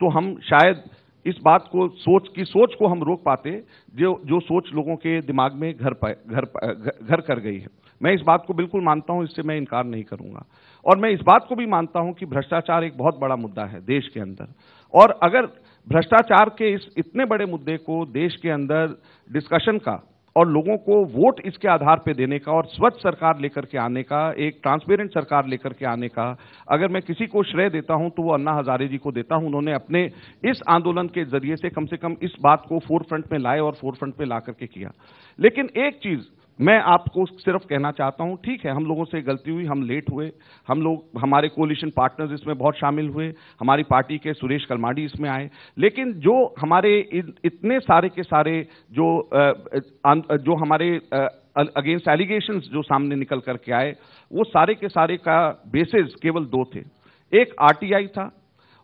तो हम शायद इस बात को सोच की सोच को हम रोक पाते जो जो सोच लोगों के दिमाग में घर घर पा, घर कर गई है। मैं इस बात को बिल्कुल मानता हूँ इससे मैं इनकार नहीं करूँगा। और मैं इस बात को भी मानता हूँ कि भ्रष्टाचार एक बहुत बड़ा मुद्दा है देश के अंदर। और अगर भ्रष्टाचार के इस इतने बड़े मुद्दे को देश के अंदर डिस्कशन का और लोगों को वोट इसके आधार पर देने का और स्वच्छ सरकार लेकर के आने का, एक ट्रांसपेरेंट सरकार लेकर के आने का, अगर मैं किसी को श्रेय देता हूँ तो वो अन्ना हजारे जी को देता हूँ। उन्होंने अपने इस आंदोलन के ज़रिए से कम से कम इस बात को फोर फ्रंट में लाए और फोर पे ला करके किया। लेकिन एक चीज़ मैं आपको सिर्फ़ कहना चाहता हूँ, ठीक है, हम लोगों से गलती हुई, हम लेट हुए, हम लोग, हमारे कोलिशन पार्टनर्स इसमें बहुत शामिल हुए, हमारी पार्टी के सुरेश कलमाडी इसमें आए, लेकिन जो हमारे इतने सारे के सारे जो जो हमारे अगेंस्ट एलिगेशन जो सामने निकल करके आए, वो सारे के सारे का बेसिस केवल दो थे। एक आरटीआई था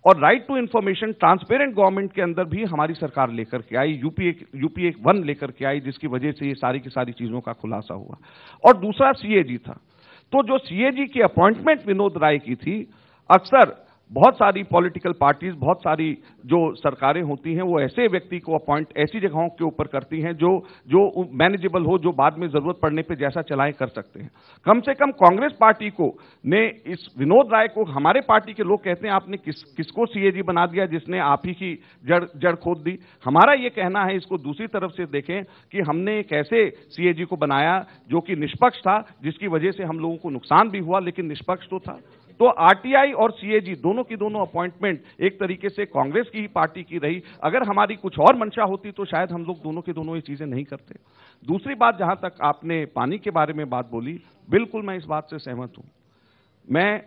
और right to information transparent government के अंदर भी हमारी सरकार लेकर के आई यूपीए यूपीए वन लेकर के आई, जिसकी वजह से ये सारी की सारी चीज़ों का खुलासा हुआ। और दूसरा सीएजी था। तो जो सीएजी की अपॉइंटमेंट विनोद राय की थी, अक्सर बहुत सारी पॉलिटिकल पार्टीज़ बहुत सारी जो सरकारें होती हैं, वो ऐसे व्यक्ति को अपॉइंट ऐसी जगहों के ऊपर करती हैं जो जो मैनेजेबल हो, जो बाद में ज़रूरत पड़ने पे जैसा चलाएँ कर सकते हैं। कम से कम कांग्रेस पार्टी को ने इस विनोद राय को, हमारे पार्टी के लोग कहते हैं, आपने किस, किसको सीएजी बना दिया, जिसने आप ही की जड़ जड़ खोद दी। हमारा ये कहना है, इसको दूसरी तरफ़ से देखें कि हमने एक ऐसे सीएजी को बनाया जो कि निष्पक्ष था, जिसकी वजह से हम लोगों को नुकसान भी हुआ, लेकिन निष्पक्ष तो था। तो आरटीआई और सीएजी दोनों की दोनों अपॉइंटमेंट एक तरीके से कांग्रेस की ही पार्टी की रही। अगर हमारी कुछ और मंशा होती तो शायद हम लोग दोनों के दोनों ये चीज़ें नहीं करते। दूसरी बात, जहाँ तक आपने पानी के बारे में बात बोली, बिल्कुल मैं इस बात से सहमत हूँ। मैं,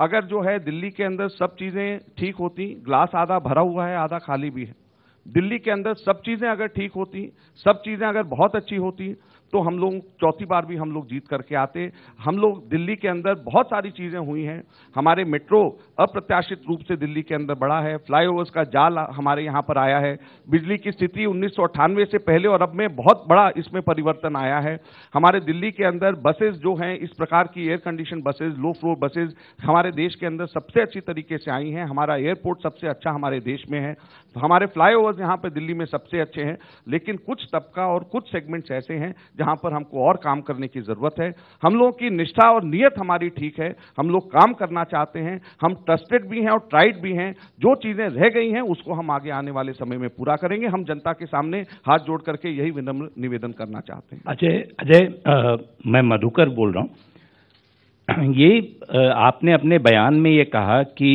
अगर जो है दिल्ली के अंदर सब चीज़ें ठीक होती, ग्लास आधा भरा हुआ है, आधा खाली भी है। दिल्ली के अंदर सब चीज़ें अगर ठीक होती, सब चीज़ें अगर बहुत अच्छी होती तो हम लोग, चौथी बार भी हम लोग जीत करके आते। हम लोग दिल्ली के अंदर बहुत सारी चीज़ें हुई हैं। हमारे मेट्रो अप्रत्याशित रूप से दिल्ली के अंदर बढ़ा है। फ्लाईओवर्स का जाल हमारे यहाँ पर आया है। बिजली की स्थिति उन्नीस सौ अट्ठानवे से पहले और अब में बहुत बड़ा इसमें परिवर्तन आया है। हमारे दिल्ली के अंदर बसेज जो हैं, इस प्रकार की air condition buses low floor buses हमारे देश के अंदर सबसे अच्छी तरीके से आई हैं। हमारा एयरपोर्ट सबसे अच्छा हमारे देश में है। तो हमारे फ्लाईओवर्स यहाँ पर दिल्ली में सबसे अच्छे हैं। लेकिन कुछ तबका और कुछ सेगमेंट्स ऐसे हैं जहाँ पर हमको और काम करने की ज़रूरत है। हम लोगों की निष्ठा और नियत हमारी ठीक है। हम लोग काम करना चाहते हैं। हम ट्रस्टेड भी हैं और ट्राइड भी हैं। जो चीज़ें रह गई हैं, उसको हम आगे आने वाले समय में पूरा करेंगे। हम जनता के सामने हाथ जोड़ करके यही विनम्र निवेदन करना चाहते हैं। अजय अजय मैं मधुकर बोल रहा हूँ। ये आपने अपने बयान में ये कहा कि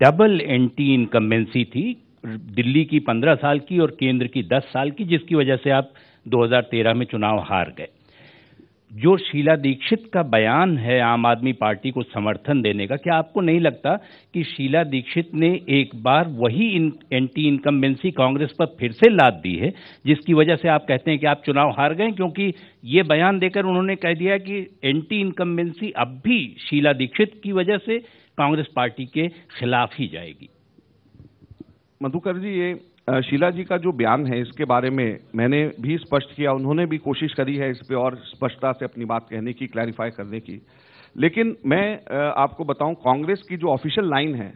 डबल एंटी इनकम्बेंसी थी, दिल्ली की पंद्रह साल की और केंद्र की दस साल की, जिसकी वजह से आप 2013 में चुनाव हार गए। जो शीला दीक्षित का बयान है आम आदमी पार्टी को समर्थन देने का क्या आपको नहीं लगता कि शीला दीक्षित ने एक बार वही इन, एंटी इनकम्बेंसी कांग्रेस पर फिर से लाद दी है जिसकी वजह से आप कहते हैं कि आप चुनाव हार गए क्योंकि ये बयान देकर उन्होंने कह दिया कि एंटी इनकम्बेंसी अब भी शीला दीक्षित की वजह से कांग्रेस पार्टी के खिलाफ ही जाएगी। मधुकर जी ये शीला जी का जो बयान है इसके बारे में मैंने भी स्पष्ट किया उन्होंने भी कोशिश करी है इस पर और स्पष्टता से अपनी बात कहने की क्लैरिफाई करने की। लेकिन मैं आपको बताऊँ कांग्रेस की जो ऑफिशियल लाइन है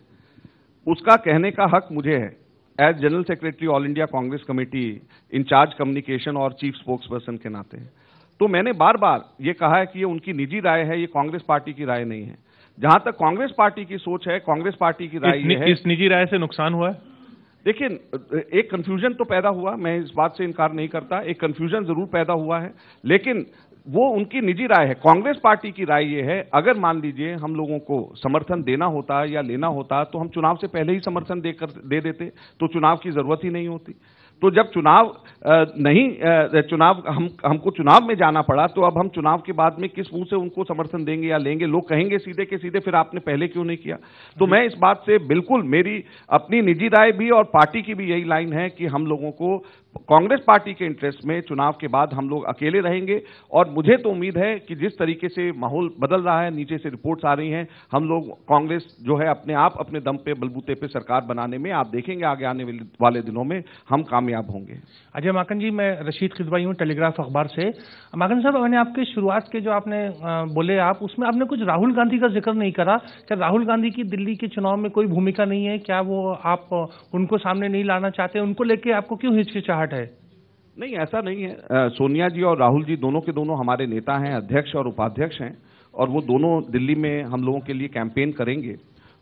उसका कहने का हक मुझे है। As general secretary All India Congress committee in charge communication और चीफ स्पोक्स पर्सन के नाते तो मैंने बार बार ये कहा है कि ये उनकी निजी राय है ये कांग्रेस पार्टी की राय नहीं है। जहाँ तक कांग्रेस पार्टी की सोच है कांग्रेस पार्टी की राय इस, है। इस निजी राय से नुकसान हुआ है? देखिए, एक कंफ्यूजन तो पैदा हुआ, मैं इस बात से इनकार नहीं करता, एक कंफ्यूजन ज़रूर पैदा हुआ है, लेकिन वो उनकी निजी राय है। कांग्रेस पार्टी की राय ये है, अगर मान लीजिए हम लोगों को समर्थन देना होता या लेना होता तो हम चुनाव से पहले ही समर्थन देकर, दे देते तो चुनाव की ज़रूरत ही नहीं होती। तो जब चुनाव नहीं चुनाव, हम, हमको चुनाव में जाना पड़ा तो अब हम चुनाव के बाद में किस मुँह से उनको समर्थन देंगे या लेंगे? लोग कहेंगे सीधे के सीधे, फिर आपने पहले क्यों नहीं किया? तो मैं इस बात से बिल्कुल मेरी अपनी निजी राय भी और पार्टी की भी यही लाइन है कि हम लोगों को कांग्रेस पार्टी के इंटरेस्ट में चुनाव के बाद हम लोग अकेले रहेंगे और मुझे तो उम्मीद है कि जिस तरीके से माहौल बदल रहा है, नीचे से रिपोर्ट्स आ रही हैं, हम लोग कांग्रेस जो है अपने आप अपने दम पे, बलबूते पे सरकार बनाने में, आप देखेंगे आगे आने वाले दिनों में हम कामयाब होंगे। अजय माकन जी, मैं रशीद खिदवाई हूँ टेलीग्राफ अखबार से। माकन साहब, मैंने आपके शुरुआत के जो आपने बोले आप, उसमें आपने कुछ राहुल गांधी का ज़िक्र नहीं करा। क्या राहुल गांधी की दिल्ली के चुनाव में कोई भूमिका नहीं है? क्या वो आप उनको सामने नहीं लाना चाहते? उनको लेके आपको क्यों हिचकिचाहट है। नहीं ऐसा नहीं है। आ, सोनिया जी और राहुल जी दोनों के दोनों हमारे नेता हैं अध्यक्ष और उपाध्यक्ष हैं और वो दोनों दिल्ली में हम लोगों के लिए कैंपेन करेंगे।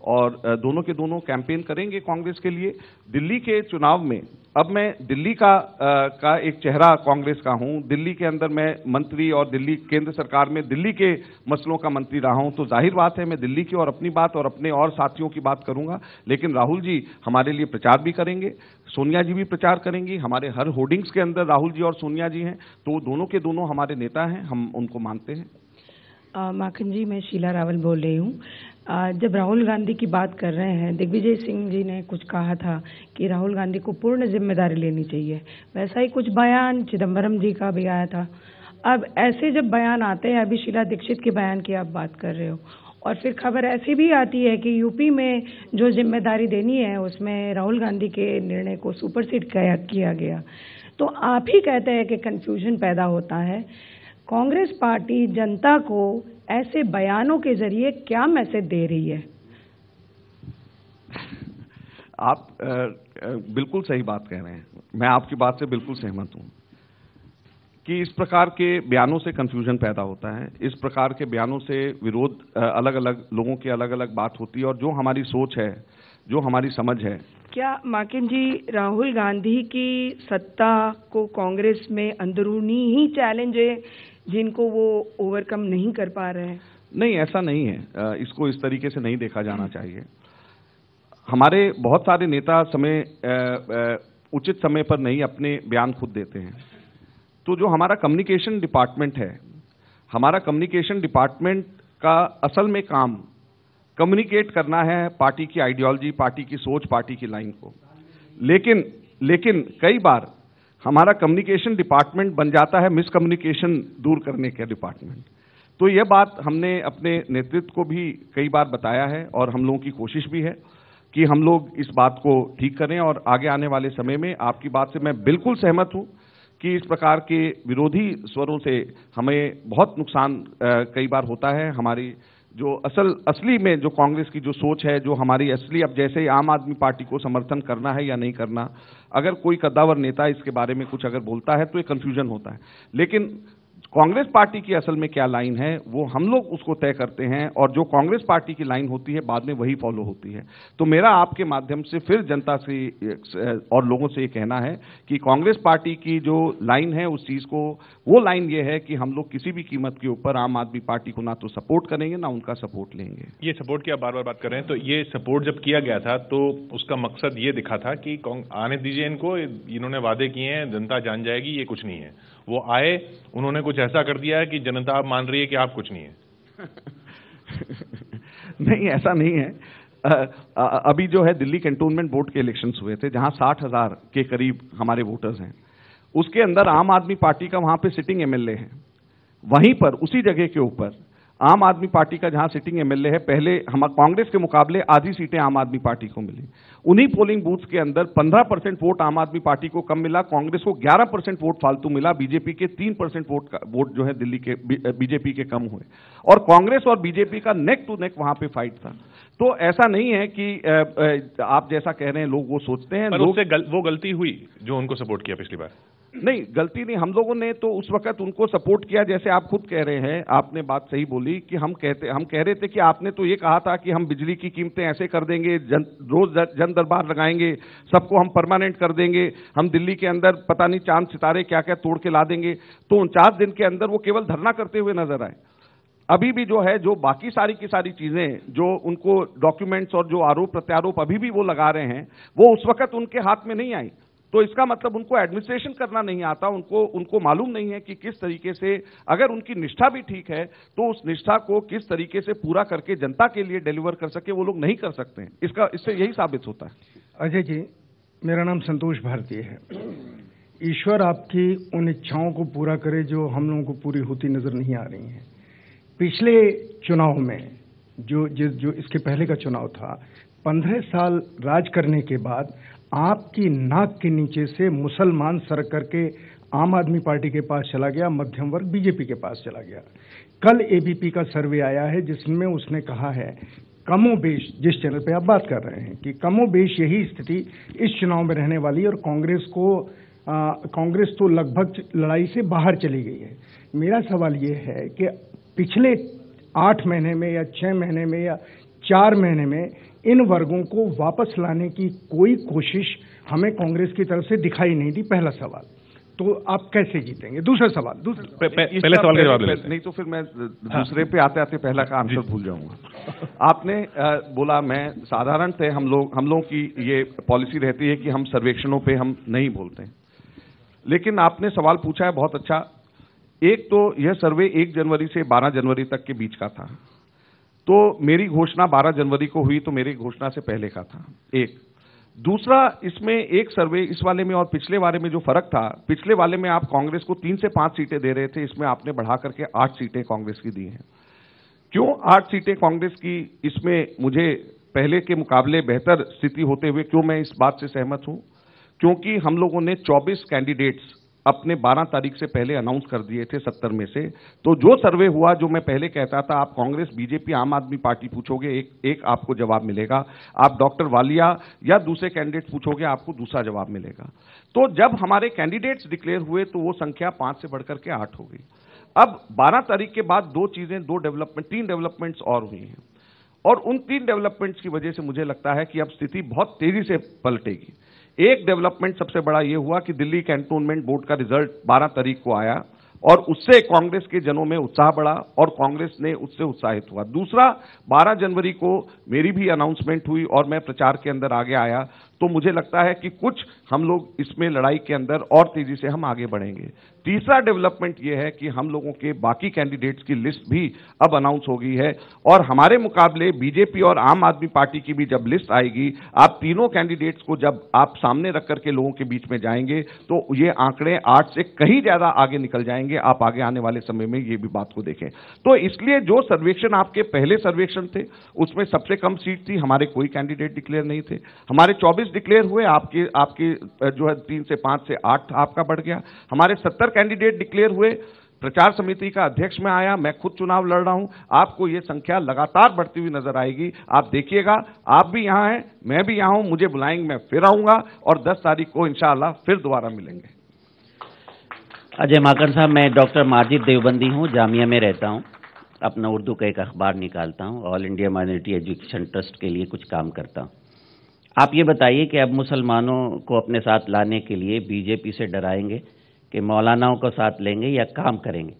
और दोनों के दोनों कैंपेन करेंगे कांग्रेस के लिए। दिल्ली के चुनाव में अब मैं दिल्ली का आ, का एक चेहरा कांग्रेस का हूँ। दिल्ली के अंदर मैं मंत्री और दिल्ली केंद्र सरकार में दिल्ली के मसलों का मंत्री रहा हूँ। तो ज़ाहिर बात है मैं दिल्ली की और अपनी बात और अपने और साथियों की बात करूँगा। लेकिन राहुल जी हमारे लिए प्रचार भी करेंगे सोनिया जी भी प्रचार करेंगी। हमारे हर होर्डिंग्स के अंदर राहुल जी और सोनिया जी हैं। तो दोनों के दोनों हमारे नेता हैं हम उनको मानते हैं। माखन जी मैं शीला रावल बोल रही हूँ। जब राहुल गांधी की बात कर रहे हैं, दिग्विजय सिंह जी ने कुछ कहा था कि राहुल गांधी को पूर्ण ज़िम्मेदारी लेनी चाहिए। वैसा ही कुछ बयान चिदम्बरम जी का भी आया था। अब ऐसे जब बयान आते हैं, अभी शीला दीक्षित के बयान की आप बात कर रहे हो, और फिर खबर ऐसी भी आती है कि यूपी में जो ज़िम्मेदारी देनी है, उसमें राहुल गांधी के निर्णय को सुपरसीड किया गया। तो आप ही कहते हैं कि कन्फ्यूज़न पैदा होता है। कांग्रेस पार्टी जनता को ऐसे बयानों के ज़रिए क्या मैसेज दे रही है? आप आ, आ, बिल्कुल सही बात कह रहे हैं। मैं आपकी बात से बिल्कुल सहमत हूँ कि इस प्रकार के बयानों से कंफ्यूजन पैदा होता है। इस प्रकार के बयानों से विरोध अलग अलग लोगों की अलग अलग बात होती है और जो हमारी सोच है जो हमारी समझ है। क्या माकिन जी राहुल गांधी की सत्ता को कांग्रेस में अंदरूनी ही चैलेंज है? जिनको वो ओवरकम नहीं कर पा रहे हैं। नहीं, ऐसा नहीं है। इसको इस तरीके से नहीं देखा जाना चाहिए। हमारे बहुत सारे नेता समय उचित समय पर नहीं अपने बयान खुद देते हैं। तो जो हमारा कम्युनिकेशन डिपार्टमेंट है, हमारा कम्युनिकेशन डिपार्टमेंट का असल में काम कम्युनिकेट करना है पार्टी की आइडियोलॉजी पार्टी की सोच, पार्टी की लाइन को। लेकिन लेकिन कई बार हमारा कम्युनिकेशन डिपार्टमेंट बन जाता है मिसकम्युनिकेशन दूर करने का डिपार्टमेंट तो यह बात हमने अपने नेतृत्व को भी कई बार बताया है और हम लोगों की कोशिश भी है कि हम लोग इस बात को ठीक करें और आगे आने वाले समय में आपकी बात से मैं बिल्कुल सहमत हूँ कि इस प्रकार के विरोधी स्वरों से हमें बहुत नुकसान कई बार होता है। हमारी जो असल, असली में जो कांग्रेस की जो सोच है, जो हमारी असली, अब जैसे ही आम आदमी पार्टी को समर्थन करना है या नहीं करना, अगर कोई कद्दावर नेता इसके बारे में कुछ अगर बोलता है तो ये कंफ्यूजन होता है। लेकिन कांग्रेस पार्टी की असल में क्या लाइन है, वो हम लोग उसको तय करते हैं और जो कांग्रेस पार्टी की लाइन होती है, बाद में वही फॉलो होती है। तो मेरा आपके माध्यम से फिर जनता से, और लोगों से ये कहना है कि कांग्रेस पार्टी की जो लाइन है, उस चीज़ को, वो लाइन ये है कि हम लोग किसी भी कीमत के ऊपर आम आदमी पार्टी को ना तो सपोर्ट करेंगे, ना उनका सपोर्ट लेंगे। ये सपोर्ट की आप बार बार बात कर रहे हैं तो ये सपोर्ट जब किया गया था तो उसका मकसद ये दिखा था कि आने दीजिए इनको इन्होंने वादे किए हैं, जनता जान जाएगी, ये कुछ नहीं है। वो आए, उन्होंने कुछ ऐसा कर दिया है कि जनता आप मान रही है कि आप कुछ नहीं है। नहीं, ऐसा नहीं है। अभी जो है दिल्ली कंटोनमेंट बोर्ड के इलेक्शन हुए थे, जहाँ साठ हज़ार के करीब हमारे वोटर्स हैं। उसके अंदर आम आदमी पार्टी का वहाँ पे सिटिंग एमएलए है। वहीं पर, उसी जगह के ऊपर आम आदमी पार्टी का जहाँ सिटिंग एमएलए है पहले हम कांग्रेस के मुकाबले आधी सीटें आम आदमी पार्टी को मिली। उन्हीं पोलिंग बूथ के अंदर 15 परसेंट वोट आम आदमी पार्टी को कम मिला कांग्रेस को 11 परसेंट वोट फालतू मिला बीजेपी के 3 परसेंट वोट का वोट जो है दिल्ली के बीजेपी के कम हुए। और कांग्रेस और बीजेपी का नेक टू नेक वहाँ पे फाइट था। तो ऐसा नहीं है कि आप जैसा कह रहे हैं लोग वो सोचते हैं लोग गल, वो गलती हुई जो उनको सपोर्ट किया पिछली बार? नहीं, गलती नहीं, हम लोगों ने तो उस वक्त उनको सपोर्ट किया, जैसे आप खुद कह रहे हैं, आपने बात सही बोली कि हम कहते, हम कह रहे थे कि आपने तो ये कहा था कि हम बिजली की कीमतें ऐसे कर देंगे, जन, रोज जन दरबार लगाएँगे, सबको हम परमानेंट कर देंगे, हम दिल्ली के अंदर पता नहीं चाँद सितारे क्या क्या तोड़ के ला देंगे। तो उनचास दिन के अंदर वो केवल धरना करते हुए नज़र आए। अभी भी जो है, जो बाकी सारी की सारी चीज़ें, जो उनको डॉक्यूमेंट्स और जो आरोप प्रत्यारोप अभी भी वो लगा रहे हैं, वो उस वक्त उनके हाथ में नहीं आई। तो इसका मतलब उनको एडमिनिस्ट्रेशन करना नहीं आता उनको उनको मालूम नहीं है कि किस तरीके से अगर उनकी निष्ठा भी ठीक है तो उस निष्ठा को किस तरीके से पूरा करके जनता के लिए डिलीवर कर सके वो लोग नहीं कर सकते हैं। इसका इससे यही साबित होता है। अजय जी मेरा नाम संतोष भारतीय है। ईश्वर आपकी उन इच्छाओं को पूरा करे जो हम लोगों को पूरी होती नज़र नहीं आ रही है। पिछले चुनाव में जो जो, जो इसके पहले का चुनाव था पंद्रह साल राज करने के बाद आपकी नाक के नीचे से मुसलमान सर करके आम आदमी पार्टी के पास चला गया, मध्यम वर्ग बीजेपी के पास चला गया। कल एबीपी का सर्वे आया है, जिसमें उसने कहा है, कमो बेश, जिस चैनल पे आप बात कर रहे हैं, कि कमो बेश यही स्थिति इस चुनाव में रहने वाली और कांग्रेस को कांग्रेस तो लगभग लड़ाई से बाहर चली गई है। मेरा सवाल ये है कि पिछले आठ महीने में या छह महीने में या चार महीने में इन वर्गों को वापस लाने की कोई कोशिश हमें कांग्रेस की तरफ़ से दिखाई नहीं दी पहला सवाल। तो आप कैसे जीतेंगे? दूसरा सवाल दूसरा पहले सवाल का जवाब नहीं तो फिर मैं हाँ। दूसरे पे आते आते पहला का आंसर भूल जाऊँगा। आपने बोला मैं साधारण थे हम लोग हम लोगों की ये पॉलिसी रहती है कि हम सर्वेक्षणों पे हम नहीं बोलते। लेकिन आपने सवाल पूछा है बहुत अच्छा। एक तो यह सर्वे एक जनवरी से बारह जनवरी तक के बीच का था। तो मेरी घोषणा 12 जनवरी को हुई तो मेरी घोषणा से पहले का था, एक। दूसरा, इसमें एक सर्वे, इस वाले में और पिछले वाले में जो फ़र्क था, पिछले वाले में आप कांग्रेस को तीन से पाँच सीटें दे रहे थे, इसमें आपने बढ़ा करके आठ सीटें कांग्रेस की दी हैं। क्यों आठ सीटें कांग्रेस की? इसमें मुझे पहले के मुकाबले बेहतर स्थिति होते हुए क्यों मैं इस बात से सहमत हूँ? क्योंकि हम लोगों ने 24 कैंडिडेट्स अपने 12 तारीख से पहले अनाउंस कर दिए थे 70 में से। तो जो सर्वे हुआ, जो मैं पहले कहता था, आप कांग्रेस, बीजेपी, आम आदमी पार्टी पूछोगे, एक एक आपको जवाब मिलेगा। आप डॉक्टर वालिया या दूसरे कैंडिडेट पूछोगे, आपको दूसरा जवाब मिलेगा। तो जब हमारे कैंडिडेट्स डिक्लेयर हुए तो वो संख्या पाँच से बढ़कर के आठ हो गई। अब बारह तारीख के बाद दो चीज़ें, दो डेवलपमेंट तीन डेवलपमेंट्स और हुई हैं। और उन तीन डेवलपमेंट्स की वजह से मुझे लगता है कि अब स्थिति बहुत तेज़ी से पलटेगी। एक डेवलपमेंट सबसे बड़ा यह हुआ कि दिल्ली कैंटोनमेंट बोर्ड का रिज़ल्ट 12 तारीख को आया और उससे कांग्रेस के जनों में उत्साह बढ़ा और कांग्रेस ने उससे उत्साहित हुआ। दूसरा 12 जनवरी को मेरी भी अनाउंसमेंट हुई और मैं प्रचार के अंदर आगे आया। तो मुझे लगता है कि कुछ हम लोग इसमें लड़ाई के अंदर और तेज़ी से हम आगे बढ़ेंगे। तीसरा डेवलपमेंट यह है कि हम लोगों के बाकी कैंडिडेट्स की लिस्ट भी अब अनाउंस हो गई है और हमारे मुकाबले बीजेपी और आम आदमी पार्टी की भी जब लिस्ट आएगी, आप तीनों कैंडिडेट्स को जब आप सामने रख करके लोगों के बीच में जाएँगे तो ये आंकड़े आठ से कहीं ज़्यादा आगे निकल जाएँगे। आप आगे आने वाले समय में ये भी बात को देखें। तो इसलिए जो सर्वेक्षण आपके पहले सर्वेक्षण थे, उसमें सबसे कम सीट थी, हमारे कोई कैंडिडेट डिक्लेयर नहीं थे। हमारे चौबीस डिक्लेयर हुए, आपके आपके जो है तीन से पाँच से आठ आपका बढ़ गया। हमारे सत्तर कैंडिडेट डिक्लेयर हुए, प्रचार समिति का अध्यक्ष में आया, मैं खुद चुनाव लड़ रहा हूँ, आपको यह संख्या लगातार बढ़ती हुई नज़र आएगी। आप देखिएगा, आप भी यहाँ हैं, मैं भी यहाँ हूँ, मुझे बुलाएँगे, मैं फिर आऊँगा और 10 तारीख को इंशाला फिर दोबारा मिलेंगे। अजय माकर साहब, मैं डॉक्टर माजिद देवबंदी हूँ, जामिया में रहता हूँ। अपना उर्दू का एक अखबार निकालता हूँ, All India minority education trust के लिए कुछ काम करता हूँ। आप ये बताइए कि अब मुसलमानों को अपने साथ लाने के लिए बीजेपी से डराएँगे कि मौलानाओं को साथ लेंगे या काम करेंगे?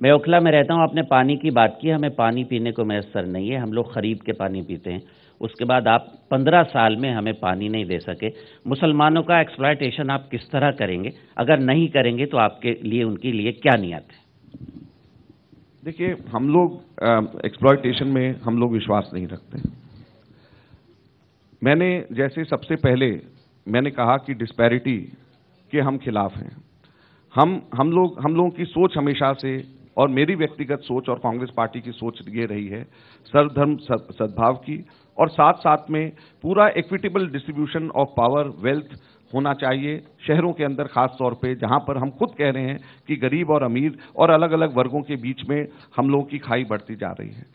मैं ओखला में रहता हूँ, आपने पानी की बात की, हमें पानी पीने को मैसर नहीं है, हम लोग खरीद के पानी पीते हैं। उसके बाद आप पंद्रह साल में हमें पानी नहीं दे सके। मुसलमानों का एक्सप्लाइटेशन आप किस तरह करेंगे? अगर नहीं करेंगे तो आपके लिए, उनके लिए क्या नियत है? देखिए, हम लोग एक्सप्लाइटेशन में हम लोग विश्वास नहीं रखते। मैंने जैसे सबसे पहले मैंने कहा कि डिस्पैरिटी के हम खिलाफ हैं। हम हम लोग, हम लोगों की सोच हमेशा से और मेरी व्यक्तिगत सोच और कांग्रेस पार्टी की सोच ये रही है, सर्वधर्म सद्भाव की और साथ साथ में पूरा equitable distribution of power wealth होना चाहिए शहरों के अंदर खास तौर पे, जहाँ पर हम खुद कह रहे हैं कि गरीब और अमीर और अलग अलग वर्गों के बीच में हम लोगों की खाई बढ़ती जा रही है।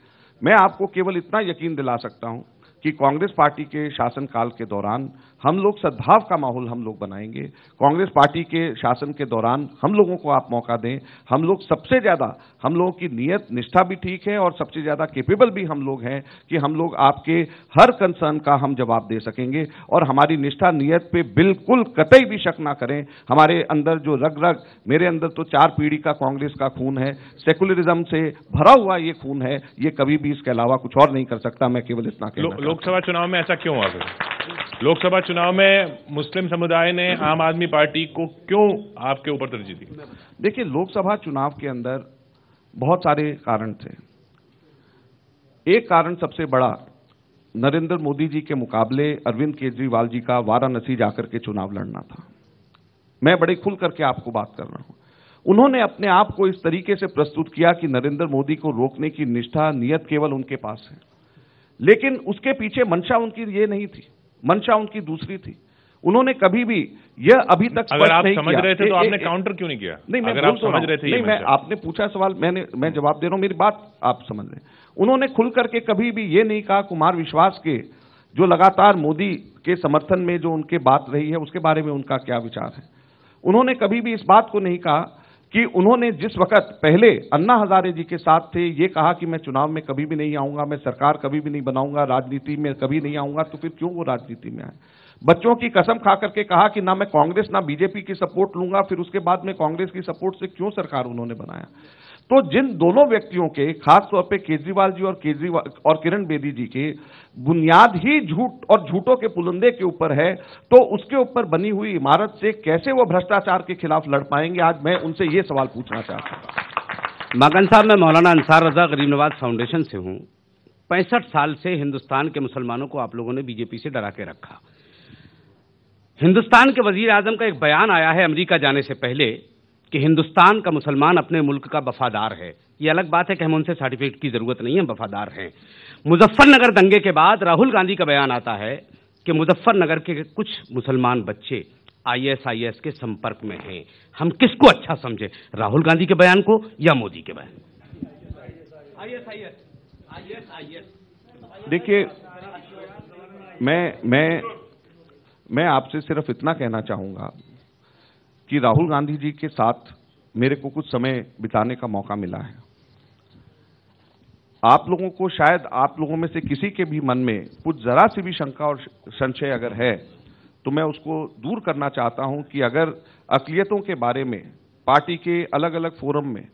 मैं आपको केवल इतना यकीन दिला सकता हूँ कि कांग्रेस पार्टी के शासनकाल के दौरान हम लोग सद्भाव का माहौल हम लोग बनाएँगे। कांग्रेस पार्टी के शासन के दौरान हम लोगों को आप मौका दें। हम लोग सबसे ज़्यादा हम लोगों की नीयत निष्ठा भी ठीक है और सबसे ज़्यादा केपेबल भी हम लोग हैं कि हम लोग आपके हर कंसर्न का हम जवाब दे सकेंगे और हमारी निष्ठा नीयत पे बिल्कुल कतई भी शक ना करें। हमारे अंदर जो रग रग मेरे अंदर तो चार पीढ़ी का कांग्रेस का खून है। सेकुलरिज्म से भरा हुआ ये खून है ये कभी भी इसके अलावा कुछ और नहीं कर सकता। मैं केवल इतना लो, लोकसभा चुनाव में ऐसा क्यों हुआ लोकसभा चुनाव में मुस्लिम समुदाय ने आम आदमी पार्टी को क्यों आपके ऊपर तरजीह दी? देखिए, लोकसभा चुनाव के अंदर बहुत सारे कारण थे। एक कारण सबसे बड़ा, नरेंद्र मोदी जी के मुकाबले अरविंद केजरीवाल जी का वाराणसी जाकर के चुनाव लड़ना था। मैं बड़े खुल करके आपको बात कर रहा हूँ। उन्होंने अपने आप को इस तरीके से प्रस्तुत किया कि नरेंद्र मोदी को रोकने की निष्ठा, नियत केवल उनके पास है। लेकिन उसके पीछे मंशा उनकी ये नहीं थी। मंशा उनकी दूसरी थी। उन्होंने कभी भी यह अभी तक अगर आप समझ रहे थे तो आपने काउंटर क्यों नहीं किया? नहीं मैं अगर आप तो समझ रहे थे नहीं मैं आपने पूछा सवाल मैंने मैं जवाब दे रहा हूँ मेरी बात आप समझ रहे उन्होंने खुल करके कभी भी ये नहीं कहा कुमार विश्वास के जो लगातार मोदी के समर्थन में जो उनके बात रही है उसके बारे में उनका क्या विचार है? उन्होंने कभी भी इस बात को नहीं कहा कि उन्होंने जिस वक्त पहले अन्ना हजारे जी के साथ थे, ये कहा कि मैं चुनाव में कभी भी नहीं आऊँगा, मैं सरकार कभी भी नहीं बनाऊँगा, राजनीति में कभी नहीं आऊँगा तो फिर क्यों वो राजनीति में आए? बच्चों की कसम खा करके कहा कि ना मैं कांग्रेस, ना बीजेपी की सपोर्ट लूँगा, फिर उसके बाद में कांग्रेस की सपोर्ट से क्यों सरकार उन्होंने बनाया? तो जिन दोनों व्यक्तियों के, खास तौर पे केजरीवाल जी और केजरीवाल, और किरण बेदी जी के, बुनियाद ही झूठ और झूठों के पुलंदे के ऊपर है तो उसके ऊपर बनी हुई इमारत से कैसे वो भ्रष्टाचार के खिलाफ लड़ पाएँगे? आज मैं उनसे ये सवाल पूछना चाहता हूँ। मगन साहब, मैं मौलाना अंसार रजा गरीब नवाज़ फाउंडेशन से हूँ। पैंसठ साल से हिंदुस्तान के मुसलमानों को आप लोगों ने बीजेपी से डरा के रखा। हिंदुस्तान के वज़ीर आज़म का एक बयान आया है अमेरिका जाने से पहले। कि हिंदुस्तान का मुसलमान अपने मुल्क का वफादार है। ये अलग बात है कि हम उनसे सर्टिफिकेट की ज़रूरत नहीं है वफादार हैं। मुजफ्फरनगर दंगे के बाद राहुल गांधी का बयान आता है कि मुजफ्फरनगर के कुछ मुसलमान बच्चे आईएसआईएस के संपर्क में हैं। हम किसको अच्छा समझे, राहुल गांधी के बयान को या मोदी के बयान? देखिए, मैं मैं मैं आपसे सिर्फ़ इतना कहना चाहूँगा कि राहुल गांधी जी के साथ मेरे को कुछ समय बिताने का मौका मिला है। आप लोगों को शायद आप लोगों में से किसी के भी मन में कुछ जरा सी भी शंका और संशय अगर है तो मैं उसको दूर करना चाहता हूँ कि अगर अकलियतों के बारे में, पार्टी के अलग अलग फोरम में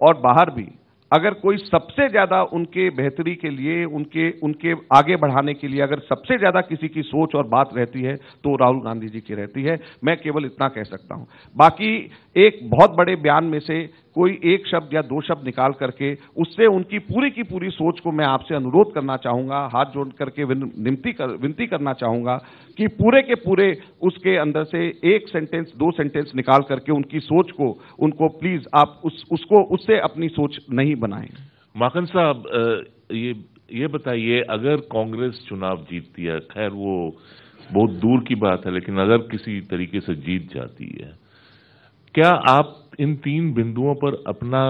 और बाहर भी अगर कोई सबसे ज़्यादा उनके बेहतरी के लिए, उनके उनके आगे बढ़ाने के लिए अगर सबसे ज़्यादा किसी की सोच और बात रहती है तो राहुल गांधी जी की रहती है। मैं केवल इतना कह सकता हूँ। बाकी एक बहुत बड़े बयान में से कोई एक शब्द या दो शब्द निकाल करके उससे उनकी पूरी की पूरी सोच को मैं आपसे अनुरोध करना चाहूँगा, हाथ जोड़ करके विनती कर, विनती करना चाहूँगा कि पूरे के पूरे उसके अंदर से एक सेंटेंस दो सेंटेंस निकाल करके उनकी सोच को, उनको प्लीज़ आप उस, उसको, उससे अपनी सोच नहीं बनाएँ। माखन साहब ये ये बताइए, अगर कांग्रेस चुनाव जीतती है, खैर वो बहुत दूर की बात है, लेकिन अगर किसी तरीके से जीत जाती है क्या आप इन तीन बिंदुओं पर अपना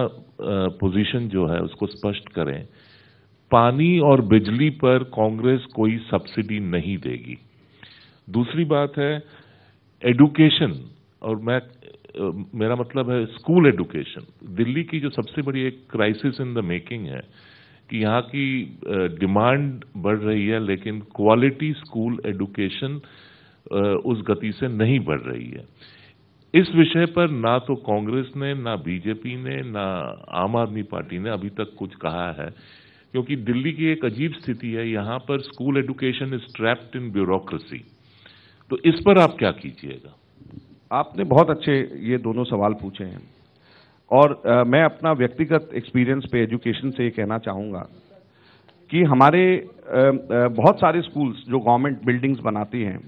पोजीशन जो है उसको स्पष्ट करें? पानी और बिजली पर कांग्रेस कोई सब्सिडी नहीं देगी। दूसरी बात है एडुकेशन और मैं मेरा मतलब है स्कूल एडुकेशन दिल्ली की जो सबसे बड़ी एक क्राइसिस इन द मेकिंग है, कि यहाँ की डिमांड बढ़ रही है, लेकिन क्वालिटी स्कूल एडुकेशन उस गति से नहीं बढ़ रही है। इस विषय पर ना तो कांग्रेस ने ना बीजेपी ने ना आम आदमी पार्टी ने अभी तक कुछ कहा है क्योंकि दिल्ली की एक अजीब स्थिति है। यहाँ पर school education is trapped in bureaucracy. तो इस पर आप क्या कीजिएगा? आपने बहुत अच्छे ये दोनों सवाल पूछे हैं। और आ, मैं अपना व्यक्तिगत एक्सपीरियंस पे एजुकेशन से ये कहना चाहूँगा कि हमारे आ, आ, बहुत सारे स्कूल्स जो गवर्नमेंट बिल्डिंग्स बनाती हैं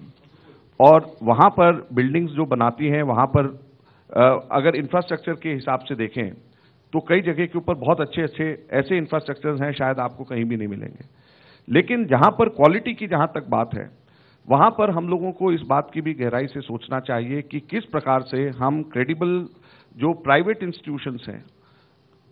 और वहाँ पर बिल्डिंग्स जो बनाती हैं, वहाँ पर अगर इंफ्रास्ट्रक्चर के हिसाब से देखें तो कई जगह के ऊपर बहुत अच्छे अच्छे, ऐसे इंफ्रास्ट्रक्चर हैं, शायद आपको कहीं भी नहीं मिलेंगे। लेकिन जहाँ पर क्वालिटी की जहाँ तक बात है, वहाँ पर हम लोगों को इस बात की भी गहराई से सोचना चाहिए कि किस प्रकार से हम क्रेडिबल जो प्राइवेट इंस्टीट्यूशंस हैं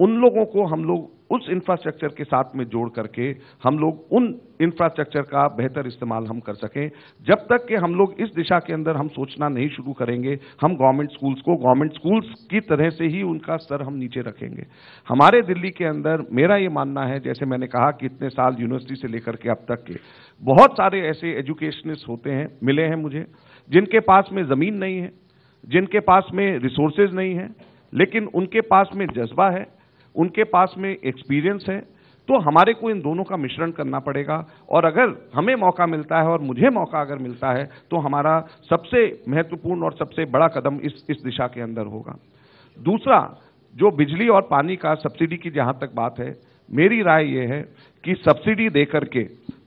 उन लोगों को हम लोग उस इंफ्रास्ट्रक्चर के साथ में जोड़ करके हम लोग उन इंफ्रास्ट्रक्चर का बेहतर इस्तेमाल हम कर सकें। जब तक कि हम लोग इस दिशा के अंदर हम सोचना नहीं शुरू करेंगे, हम गवर्नमेंट स्कूल्स को गवर्नमेंट स्कूल्स की तरह से ही उनका स्तर हम नीचे रखेंगे। हमारे दिल्ली के अंदर मेरा ये मानना है, जैसे मैंने कहा कि इतने साल यूनिवर्सिटी से लेकर के अब तक के बहुत सारे ऐसे एजुकेशनिस्ट होते हैं, मिले हैं मुझे, जिनके पास में ज़मीन नहीं है, जिनके पास में रिसोर्सेज नहीं है, लेकिन उनके पास में जज्बा है। उनके पास में एक्सपीरियंस है तो हमारे को इन दोनों का मिश्रण करना पड़ेगा। और अगर हमें मौका मिलता है और मुझे मौका अगर मिलता है तो हमारा सबसे महत्वपूर्ण और सबसे बड़ा कदम इस इस दिशा के अंदर होगा। दूसरा, जो बिजली और पानी का सब्सिडी की जहाँ तक बात है, मेरी राय यह है कि सब्सिडी देकर के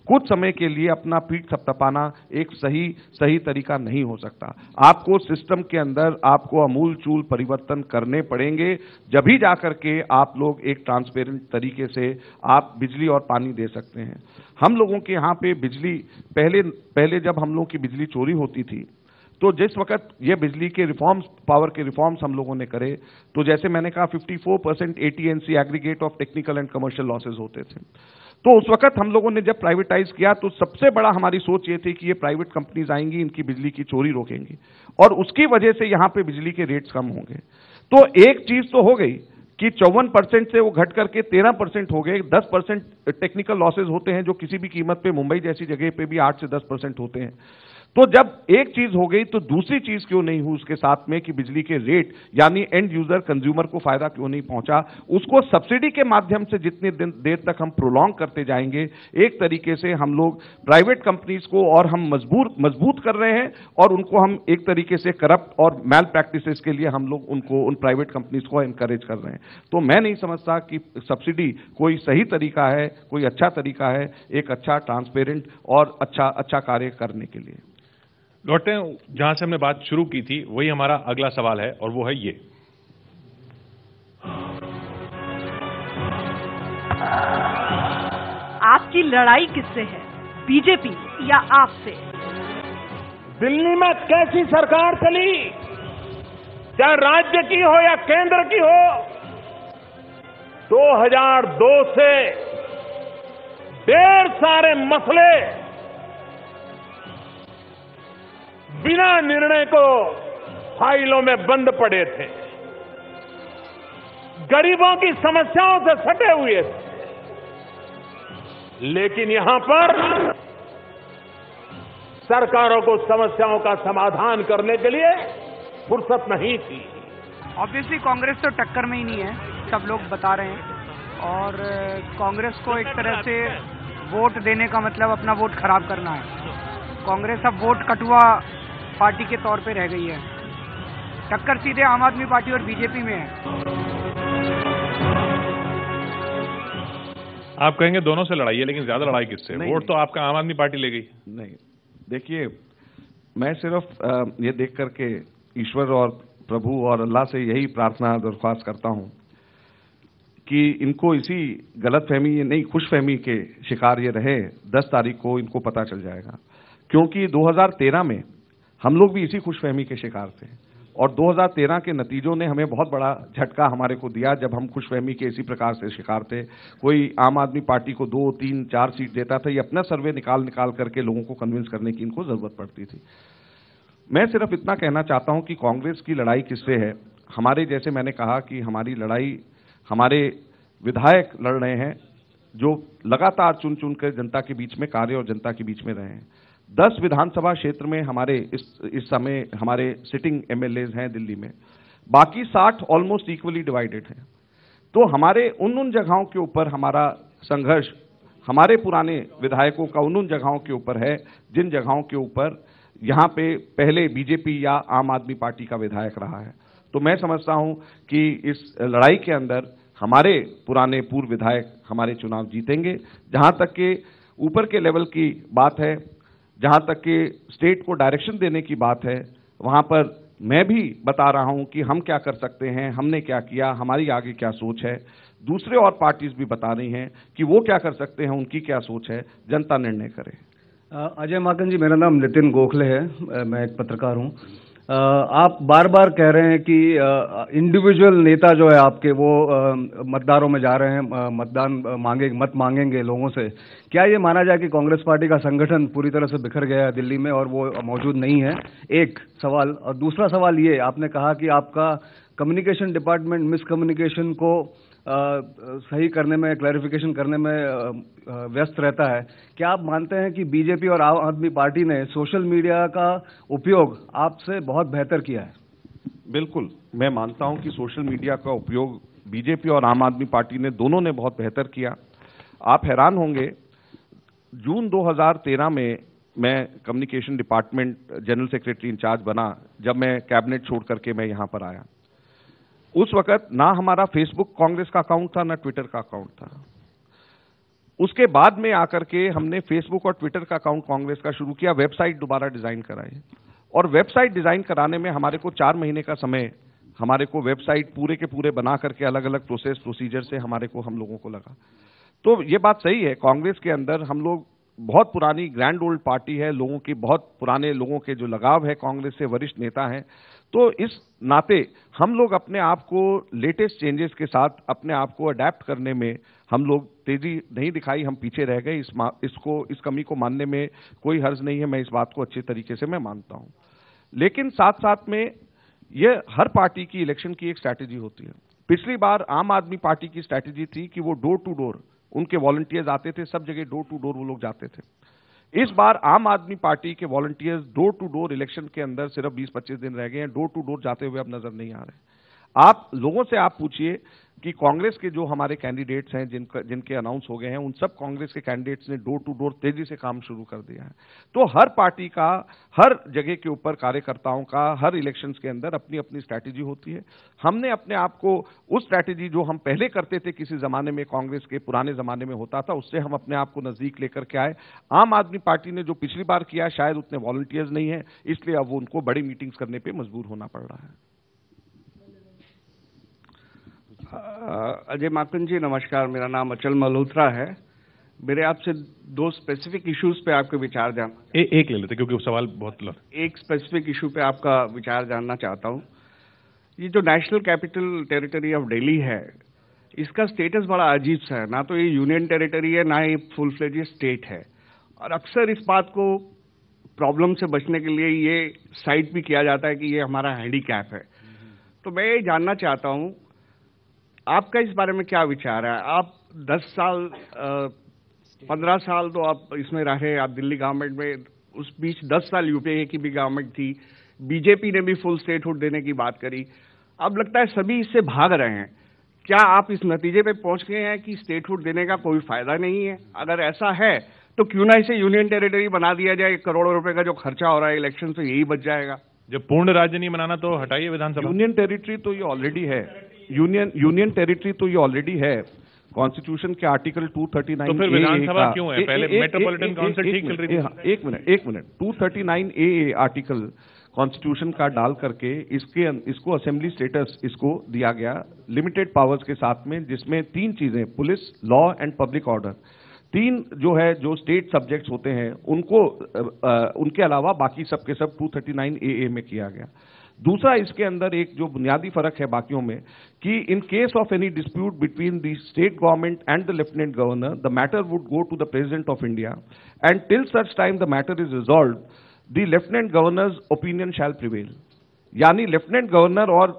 कुछ समय के लिए अपना पीठ थपथपाना एक सही सही तरीका नहीं हो सकता। आपको सिस्टम के अंदर आपको अमूल चूल परिवर्तन करने पड़ेंगे। जब ही जाकर के आप लोग एक ट्रांसपेरेंट तरीके से आप बिजली और पानी दे सकते हैं। हम लोगों के यहाँ पे बिजली, पहले पहले जब हम लोगों की बिजली चोरी होती थी तो जिस वक्त ये बिजली के रिफॉर्म्स पावर के रिफॉर्म्स हम लोगों ने करे तो जैसे मैंने कहा 54 percent ATNC aggregate of technical and commercial losses होते थे। तो उस वक्त हम लोगों ने जब प्राइवेटाइज किया तो सबसे बड़ा हमारी सोच ये थी कि ये प्राइवेट कंपनीज़ आएँगी, इनकी बिजली की चोरी रोकेंगी। और उसकी वजह से यहाँ पे बिजली के रेट्स कम होंगे। तो एक चीज़ तो हो गई कि चौवन परसेंट से वो घट करके तेरह परसेंट हो गए। दस परसेंट टेक्निकल लॉसेज होते हैं जो किसी भी कीमत पे, मुंबई जैसी जगह पे भी आठ से दस परसेंट होते हैं। तो जब एक चीज़ हो गई तो दूसरी चीज़ क्यों नहीं हुई उसके साथ में कि बिजली के रेट यानी एंड यूज़र कंज्यूमर को फ़ायदा क्यों नहीं पहुँचा? उसको सब्सिडी के माध्यम से जितनी दिन, देर तक हम प्रोलॉन्ग करते जाएँगे, एक तरीके से हम लोग प्राइवेट कंपनीज़ को और हम मजबूर, मज़बूत कर रहे हैं और उनको हम एक तरीके से करप्ट और मैल प्रैक्टिस के लिए हम लोग उनको, उन प्राइवेट कंपनीज़ को एनकरेज कर रहे हैं। तो मैं नहीं समझता कि सब्सिडी कोई सही तरीका है, कोई अच्छा तरीका है, एक अच्छा ट्रांसपेरेंट और अच्छा अच्छा कार्य करने के लिए। लौटते हैं जहाँ से हमने बात शुरू की थी वही हमारा अगला सवाल है और वो है ये। आपकी लड़ाई किससे है? बीजेपी या आपसे? दिल्ली में कैसी सरकार चली? चाहे राज्य की हो या केंद्र की हो 2002 से ढेर सारे मसले बिना निर्णय को फाइलों में बंद पड़े थे। गरीबों की समस्याओं से सटे हुए थे। लेकिन यहाँ पर सरकारों को समस्याओं का समाधान करने के लिए फुर्सत नहीं थी। ऑब्वियसली कांग्रेस तो टक्कर में ही नहीं है, सब लोग बता रहे हैं। और, कांग्रेस को एक तरह से वोट देने का मतलब अपना वोट खराब करना है। कांग्रेस अब वोट कटुआ पार्टी के तौर पे रह गई है। टक्कर सीधे आम आदमी पार्टी और बीजेपी में है। आप कहेंगे दोनों से लड़ाई है लेकिन ज़्यादा लड़ाई किससे? वोट तो आपका आम आदमी पार्टी ले गई। नहीं। देखिए मैं सिर्फ़ ये देख करके ईश्वर और प्रभु और अल्लाह से यही प्रार्थना दरख्वास्त करता हूँ कि इनको इसी गलत फहमी नहीं खुश फहमी के शिकार ये रहे। दस तारीख को इनको पता चल जाएगा। क्योंकि 2013 में हम लोग भी इसी खुशफहमी के शिकार थे। और 2013 के नतीजों ने हमें बहुत बड़ा झटका हमारे को दिया जब हम खुशफहमी के इसी प्रकार से शिकार थे। कोई आम आदमी पार्टी को दो, तीन, चार सीट देता था, ये अपना सर्वे निकाल निकाल करके लोगों को कन्विंस करने की इनको ज़रूरत पड़ती थी। मैं सिर्फ़ इतना कहना चाहता हूँ कि कांग्रेस की लड़ाई किससे है? हमारे जैसे मैंने कहा कि हमारी लड़ाई, हमारे विधायक लड़ रहे हैं, जो लगातार चुन चुन कर जनता के बीच में कार्य और जनता के बीच में रहे हैं। दस विधानसभा क्षेत्र में हमारे इस इस समय हमारे सिटिंग एमएलए हैं दिल्ली में। बाकी साठ ऑलमोस्ट इक्वली डिवाइडेड हैं। तो हमारे उन उन जगहों के ऊपर हमारा संघर्ष, हमारे पुराने विधायकों का उन उन जगहों के ऊपर है, जिन जगहों के ऊपर यहाँ पे पहले बीजेपी या आम आदमी पार्टी का विधायक रहा है। तो मैं समझता हूँ कि इस लड़ाई के अंदर हमारे पुराने पूर्व विधायक हमारे चुनाव जीतेंगे। जहाँ तक के ऊपर के लेवल की बात है जहाँ तक कि स्टेट को डायरेक्शन देने की बात है, वहाँ पर मैं भी बता रहा हूँ कि हम क्या कर सकते हैं, हमने क्या किया, हमारी आगे क्या सोच है। दूसरे और पार्टीज़ भी बता रही हैं कि वो क्या कर सकते हैं, उनकी क्या सोच है, जनता निर्णय करे। अजय माकन जी, मेरा नाम नितिन गोखले है। मैं एक पत्रकार हूँ। आप बार बार कह रहे हैं कि इंडिविजुअल नेता जो है आपके, वो मतदारों में जा रहे हैं मतदान मांगे, मत मांगेंगे लोगों से। क्या ये माना जाए कि कांग्रेस पार्टी का संगठन पूरी तरह से बिखर गया है दिल्ली में और वो मौजूद नहीं है? एक सवाल और दूसरा सवाल ये, आपने कहा कि आपका कम्युनिकेशन डिपार्टमेंट मिसकम्युनिकेशन को सही करने में क्लैरिफिकेशन करने में व्यस्त रहता है। क्या आप मानते हैं कि बीजेपी और आम आदमी पार्टी ने सोशल मीडिया का उपयोग आपसे बहुत बेहतर किया है? बिल्कुल। मैं मानता हूँ कि सोशल मीडिया का उपयोग बीजेपी और आम आदमी पार्टी ने दोनों ने बहुत बेहतर किया। आप हैरान होंगे, जून 2013 में मैं communication department general secretary in charge बना, जब मैं कैबिनेट छोड़ करके मैं यहाँ पर आया। उस वक्त ना हमारा फेसबुक कांग्रेस का अकाउंट था, ना ट्विटर का अकाउंट था। उसके बाद में आकर के हमने फेसबुक और ट्विटर का अकाउंट कांग्रेस का शुरू किया वेबसाइट दोबारा डिज़ाइन कराई। और वेबसाइट डिज़ाइन कराने में हमारे को चार महीने का समय, हमारे को वेबसाइट पूरे के पूरे बना करके अलग अलग प्रोसेस प्रोसीजर से हमारे को, हम लोगों को लगा। तो ये बात सही है, कांग्रेस के अंदर हम लोग बहुत पुरानी ग्रैंड ओल्ड पार्टी है, लोगों की बहुत पुराने लोगों के जो लगाव है कांग्रेस से, वरिष्ठ नेता हैं तो इस नाते हम लोग अपने आप को लेटेस्ट चेंजेस के साथ, अपने आप को अडेप्ट करने में हम लोग तेज़ी नहीं दिखाई, हम पीछे रह गए। इस इसको, इस कमी को मानने में कोई हर्ज नहीं है, मैं इस बात को अच्छे तरीके से मैं मानता हूँ। लेकिन साथ साथ में यह हर पार्टी की इलेक्शन की एक स्ट्रैटेजी होती है। पिछली बार आम आदमी पार्टी की स्ट्रैटेजी थी कि वो डोर टू डोर उनके वॉलंटियर्स आते थे, सब जगह डोर टू डोर वो लोग जाते थे। इस बार आम आदमी पार्टी के volunteers door to door election के अंदर सिर्फ़ 20-25 दिन रह गए हैं। डोर टू डोर जाते हुए अब नज़र नहीं आ रहे। आप लोगों से आप पूछिए कि कांग्रेस के जो हमारे कैंडिडेट्स हैं, जिनका, जिनके अनाउंस हो गए हैं, उन सब कांग्रेस के कैंडिडेट्स ने डोर टू डोर तेज़ी से काम शुरू कर दिया है। तो हर पार्टी का, हर जगह के ऊपर कार्यकर्ताओं का, हर इलेक्शंस के अंदर अपनी अपनी स्ट्रैटेजी होती है। हमने अपने आप को, उस स्ट्रैटेजी जो हम पहले करते थे किसी जमाने में, कांग्रेस के पुराने जमाने में होता था, उससे हम अपने आप को नज़दीक लेकर के आए। आम आदमी पार्टी ने जो पिछली बार किया, शायद उतने वॉलंटियर्स नहीं है, इसलिए अब वो उनको बड़ी मीटिंग्स करने पर मजबूर होना पड़ रहा है। अजय माकन जी नमस्कार। मेरा नाम अचल मल्होत्रा है। मेरे आपसे दो स्पेसिफिक इश्यूज़ पे आपके विचार जान ए, एक ले लेते क्योंकि सवाल बहुत एक स्पेसिफिक इशू पे आपका विचार जानना चाहता हूँ। ये जो national capital territory of Delhi है इसका स्टेटस बड़ा अजीब सा है। ना तो ये यूनियन टेरिटरी है ना ये फुल फ्लेज स्टेट है। और अक्सर इस बात को प्रॉब्लम से बचने के लिए ये साइड भी किया जाता है कि ये हमारा हैंडीकैप है। तो मैं ये जानना चाहता हूँ आपका इस बारे में क्या विचार है? आप 10 साल पंद्रह साल तो आप इसमें रहे आप दिल्ली गवर्नमेंट में उस बीच 10 साल यूपीए की भी गवर्नमेंट थी बीजेपी ने भी फुल स्टेटहुड देने की बात करी। अब लगता है सभी इससे भाग रहे हैं। क्या आप इस नतीजे पे पहुँच गए हैं कि स्टेटहुड देने का कोई फ़ायदा नहीं है? अगर ऐसा है तो क्यों ना इसे यूनियन टेरिटरी बना दिया जाए? करोड़ों रुपए का जो खर्चा हो रहा है इलेक्शन से यही बच जाएगा। जब पूर्ण राज्य नहीं बनाना तो हटाइए विधानसभा। यूनियन टेरिटरी तो ये ऑलरेडी है। यूनियन यूनियन टेरिटरी तो ये ऑलरेडी है। कॉन्स्टिट्यूशन के आर्टिकल 239 तो फिर विधानसभा क्यों है? पहले मेट्रोपॉलिटन काउंसिल ठीक चल रही थी। एक मिनट एक मिनट। 239 ए आर्टिकल कॉन्स्टिट्यूशन का डाल करके इसके इसको असेंबली स्टेटस इसको दिया गया। लिमिटेड पावर्स के साथ में जिसमें तीन चीज़ें police law and public order तीन जो है जो स्टेट सब्जेक्ट्स होते हैं उनको आ, उनके अलावा बाकी सब के सब 239 ए में किया गया। दूसरा इसके अंदर एक जो बुनियादी फ़र्क है बाकियों में, कि in case of any dispute between the state government and the lieutenant governor the matter would go to the president of India and till such time the matter is resolve the lieutenant governor's opinion shall prevail यानी lieutenant governor और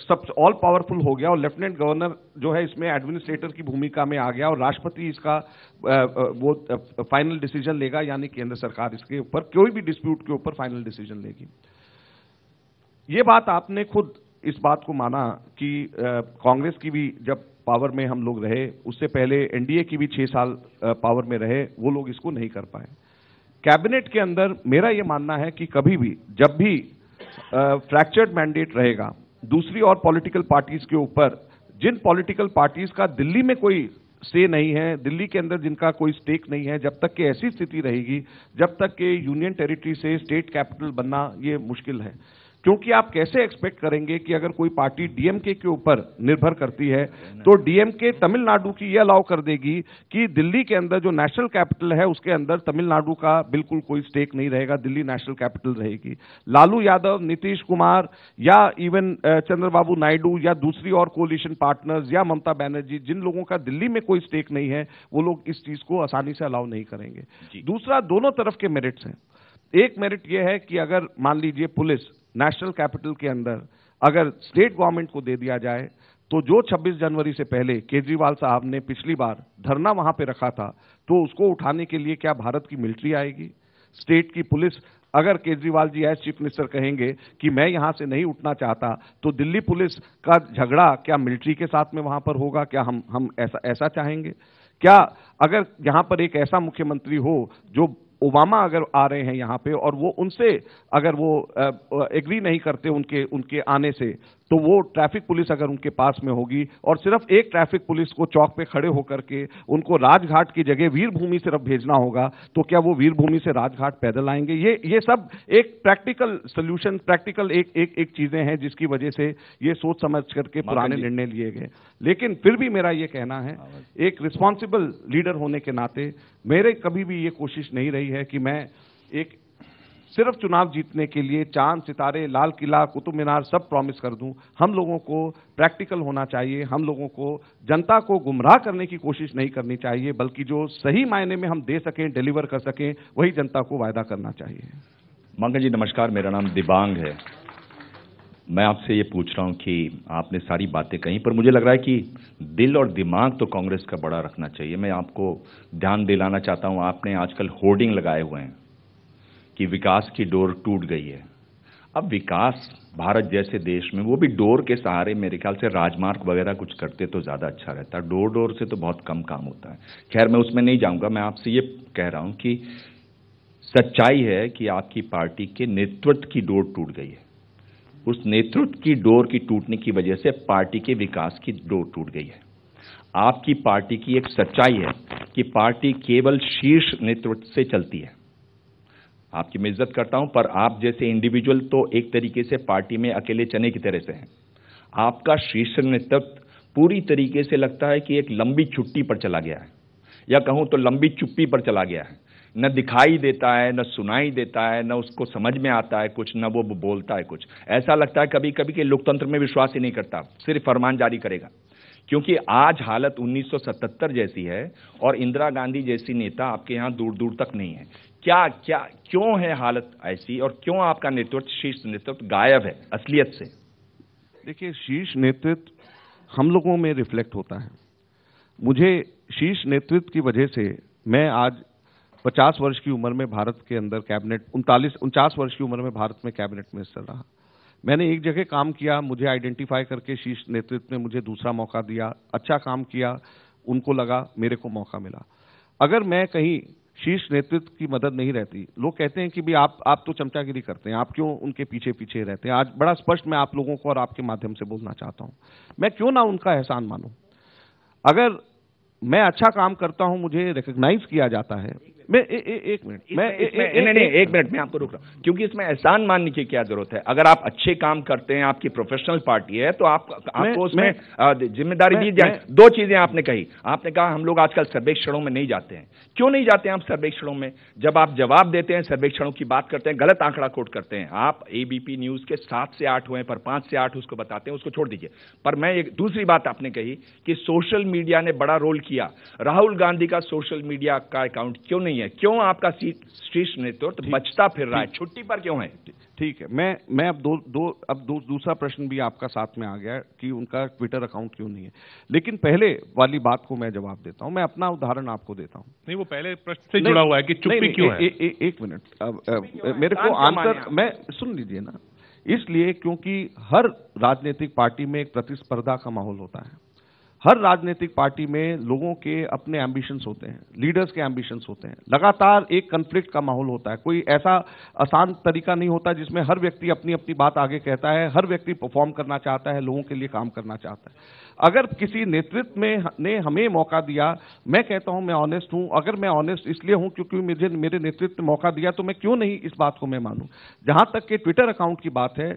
सब all powerful हो गया और lieutenant governor जो है इसमें administrator की भूमिका में आ गया और राष्ट्रपति इसका वो फाइनल डिसीज़न लेगा, यानी केंद्र सरकार इसके ऊपर, कोई भी डिस्प्यूट के ऊपर फाइनल डिसीज़न लेगी। ये बात आपने खुद इस बात को माना कि कांग्रेस की भी जब पावर में हम लोग रहे, उससे पहले एनडीए की भी छह साल पावर में रहे, वो लोग इसको नहीं कर पाए। कैबिनेट के अंदर मेरा ये मानना है कि कभी भी, जब भी फ्रैक्चर्ड मैंडेट रहेगा, दूसरी और पॉलिटिकल पार्टीज़ के ऊपर, जिन पॉलिटिकल पार्टीज़ का दिल्ली में कोई स्टे नहीं है, दिल्ली के अंदर जिनका कोई स्टेक नहीं है, जब तक कि ऐसी स्थिति रहेगी, जब तक कि यूनियन टेरिटरी से स्टेट कैपिटल बनना ये मुश्किल है। क्योंकि आप कैसे एक्सपेक्ट करेंगे कि अगर कोई पार्टी डीएमके के ऊपर निर्भर करती है तो डीएमके तमिलनाडु की ये अलाउ कर देगी कि दिल्ली के अंदर जो नेशनल कैपिटल है उसके अंदर तमिलनाडु का बिल्कुल कोई स्टेक नहीं रहेगा दिल्ली नेशनल कैपिटल रहेगी। लालू यादव नीतीश कुमार या इवन चंद्रबाबू नायडू या दूसरी और कोलिशन पार्टनर्स या ममता बनर्जी जिन लोगों का दिल्ली में कोई स्टेक नहीं है वो लोग इस चीज़ को आसानी से अलाउ नहीं करेंगे। दूसरा दोनों तरफ़ के मेरिट्स हैं। एक मेरिट यह है कि अगर मान लीजिए पुलिस नेशनल कैपिटल के अंदर अगर स्टेट गवर्नमेंट को दे दिया जाए तो जो 26 जनवरी से पहले केजरीवाल साहब ने पिछली बार धरना वहाँ पे रखा था तो उसको उठाने के लिए क्या भारत की मिलिट्री आएगी? स्टेट की पुलिस, अगर Kejriwal ji as chief minister कहेंगे कि मैं यहाँ से नहीं उठना चाहता तो दिल्ली पुलिस का झगड़ा क्या मिलिट्री के साथ में वहाँ पर होगा? क्या हम हम ऐसा ऐसा चाहेंगे? क्या अगर यहाँ पर एक ऐसा मुख्यमंत्री हो जो ओबामा अगर आ रहे हैं यहाँ पे और वो उनसे अगर वो एग्री नहीं करते उनके उनके आने से तो वो ट्रैफ़िक पुलिस अगर उनके पास में होगी और सिर्फ़ एक ट्रैफ़िक पुलिस को चौक पे खड़े होकर के उनको राजघाट की जगह वीरभूमि सिर्फ़ भेजना होगा तो क्या वो वीरभूमि से राजघाट पैदल आएँगे? ये ये सब एक प्रैक्टिकल सोल्यूशन प्रैक्टिकल एक एक एक चीज़ें हैं जिसकी वजह से ये सोच समझ करके पुराने निर्णय लिए गए। लेकिन फिर भी मेरा ये कहना है एक रिस्पॉन्सिबल लीडर होने के नाते मेरे कभी भी ये कोशिश नहीं रही है कि मैं एक सिर्फ़ चुनाव जीतने के लिए चाँद, सितारे, लाल किला, कुतुब मीनार सब प्रॉमिस कर दूँ। हम लोगों को प्रैक्टिकल होना चाहिए। हम लोगों को जनता को गुमराह करने की कोशिश नहीं करनी चाहिए, बल्कि जो सही मायने में हम दे सकें डिलीवर कर सकें, वही जनता को वायदा करना चाहिए। मंगल जी, नमस्कार। मेरा नाम दिबांग है। मैं आपसे ये पूछ रहा हूँ कि आपने सारी बातें कही, पर मुझे लग रहा है कि दिल और दिमाग तो कांग्रेस का बड़ा रखना चाहिए। मैं आपको ध्यान दिलाना चाहता हूँ। आपने आजकल होर्डिंग लगाए हुए हैं। कि विकास की डोर टूट गई है। अब विकास भारत जैसे देश में, वो भी डोर के सहारे, मेरे ख्याल से राजमार्ग वगैरह कुछ करते तो ज़्यादा अच्छा रहता। है डोर डोर से तो बहुत कम काम होता है। खैर, मैं उसमें नहीं जाऊँगा। मैं आपसे ये कह रहा हूँ कि सच्चाई है कि आपकी पार्टी के नेतृत्व की डोर टूट गई है। उस नेतृत्व की डोर की टूटने की वजह से पार्टी के विकास की डोर टूट गई है। आपकी पार्टी की एक सच्चाई है कि पार्टी केवल शीर्ष नेतृत्व से चलती है। आपकी मैं इज़्ज़त करता हूँ, पर आप जैसे इंडिविजुअल तो एक तरीके से पार्टी में अकेले चने की तरह से हैं। आपका शीर्ष नेतृत्व पूरी तरीके से लगता है कि एक लंबी छुट्टी पर चला गया है। या कहूँ तो लंबी चुप्पी पर चला गया है। न दिखाई देता है, न सुनाई देता है, न उसको समझ में आता है कुछ, न वो बोलता है कुछ। ऐसा लगता है कभी कभी कि लोकतंत्र में विश्वास ही नहीं करता, सिर्फ़ फरमान जारी करेगा। क्योंकि आज हालत 1977 जैसी है और इंदिरा गांधी जैसी नेता आपके यहाँ दूर दूर तक नहीं है। क्या क्या, क्यों है हालत ऐसी और क्यों आपका नेतृत्व, शीर्ष नेतृत्व गायब है असलियत से? देखिए, शीर्ष नेतृत्व हम लोगों में रिफ्लेक्ट होता है। मुझे शीर्ष नेतृत्व की वजह से मैं आज 50 वर्ष की उम्र में भारत के अंदर कैबिनेट, उनतालीस, उनचास वर्ष की उम्र में भारत में कैबिनेट मिनिस्टर रहा। मैंने एक जगह काम किया, मुझे आइडेंटिफाई करके शीर्ष नेतृत्व ने मुझे दूसरा मौका दिया अच्छा काम किया, उनको लगा, मेरे को मौका मिला। अगर मैं कहीं शीर्ष नेतृत्व की मदद नहीं रहती, लोग कहते हैं कि भी आप आप तो चमचागिरी करते हैं, आप क्यों उनके पीछे पीछे रहते हैं? आज बड़ा स्पष्ट मैं आप लोगों को और आपके माध्यम से बोलना चाहता हूँ। मैं क्यों ना उनका एहसान मानूं? अगर मैं अच्छा काम करता हूँ, मुझे रिकग्नाइज किया जाता है मैं ए, ए, एक मिनट मैं ए, ए, नहीं नहीं एक मिनट मैं आपको रोक रहा हूँ। क्योंकि इसमें एहसान मानने की क्या ज़रूरत है? अगर आप अच्छे काम करते हैं आपकी प्रोफेशनल पार्टी है तो आप आपको उसमें ज़िम्मेदारी दी जाए। दो चीज़ें आपने कही। आपने कहा हम लोग आजकल सर्वेक्षणों में नहीं जाते हैं। क्यों नहीं जाते हैं आप सर्वेक्षणों में? जब आप जवाब देते हैं सर्वेक्षणों की बात करते हैं गलत आंकड़ा कोट करते हैं। आप एबीपी न्यूज़ के सात से आठ हुए पर पाँच से आठ उसको बताते हैं उसको छोड़ दीजिए। पर मैं एक दूसरी बात आपने कही कि सोशल मीडिया ने बड़ा रोल किया। राहुल गांधी का सोशल मीडिया का अकाउंट क्यों नहीं है। क्यों आपका शीर्ष नेतृत्व बचता फिर रहा है? छुट्टी पर क्यों है? ठीक है। मैं मैं अब दो दो अब दो दूसरा प्रश्न भी आपका साथ में आ गया कि उनका ट्विटर अकाउंट क्यों नहीं है। लेकिन पहले वाली बात को मैं जवाब देता हूँ। मैं अपना उदाहरण आपको देता हूँ। नहीं वो पहले प्रश्न से जुड़ा हुआ है कि चुप्पी क्यों है? ए, ए, एक मिनट। मेरे को आंसर मैं सुन लीजिए ना। इसलिए क्योंकि हर राजनीतिक पार्टी में एक प्रतिस्पर्धा का माहौल होता है। हर राजनीतिक पार्टी में लोगों के अपने एम्बिशंस होते हैं लीडर्स के एम्बिशंस होते हैं। लगातार एक कन्फ्लिक्ट का माहौल होता है। कोई ऐसा आसान तरीका नहीं होता जिसमें हर व्यक्ति अपनी अपनी बात आगे कहता है, हर व्यक्ति परफॉर्म करना चाहता है, लोगों के लिए काम करना चाहता है। अगर किसी नेतृत्व में ने हमें मौका दिया, मैं कहता हूँ, मैं ऑनेस्ट हूँ। अगर मैं ऑनेस्ट इसलिए हूँ क्योंकि मुझे, मेरे नेतृत्व ने मौका दिया तो मैं क्यों नहीं इस बात को मैं मानूं? जहाँ तक कि ट्विटर अकाउंट की बात है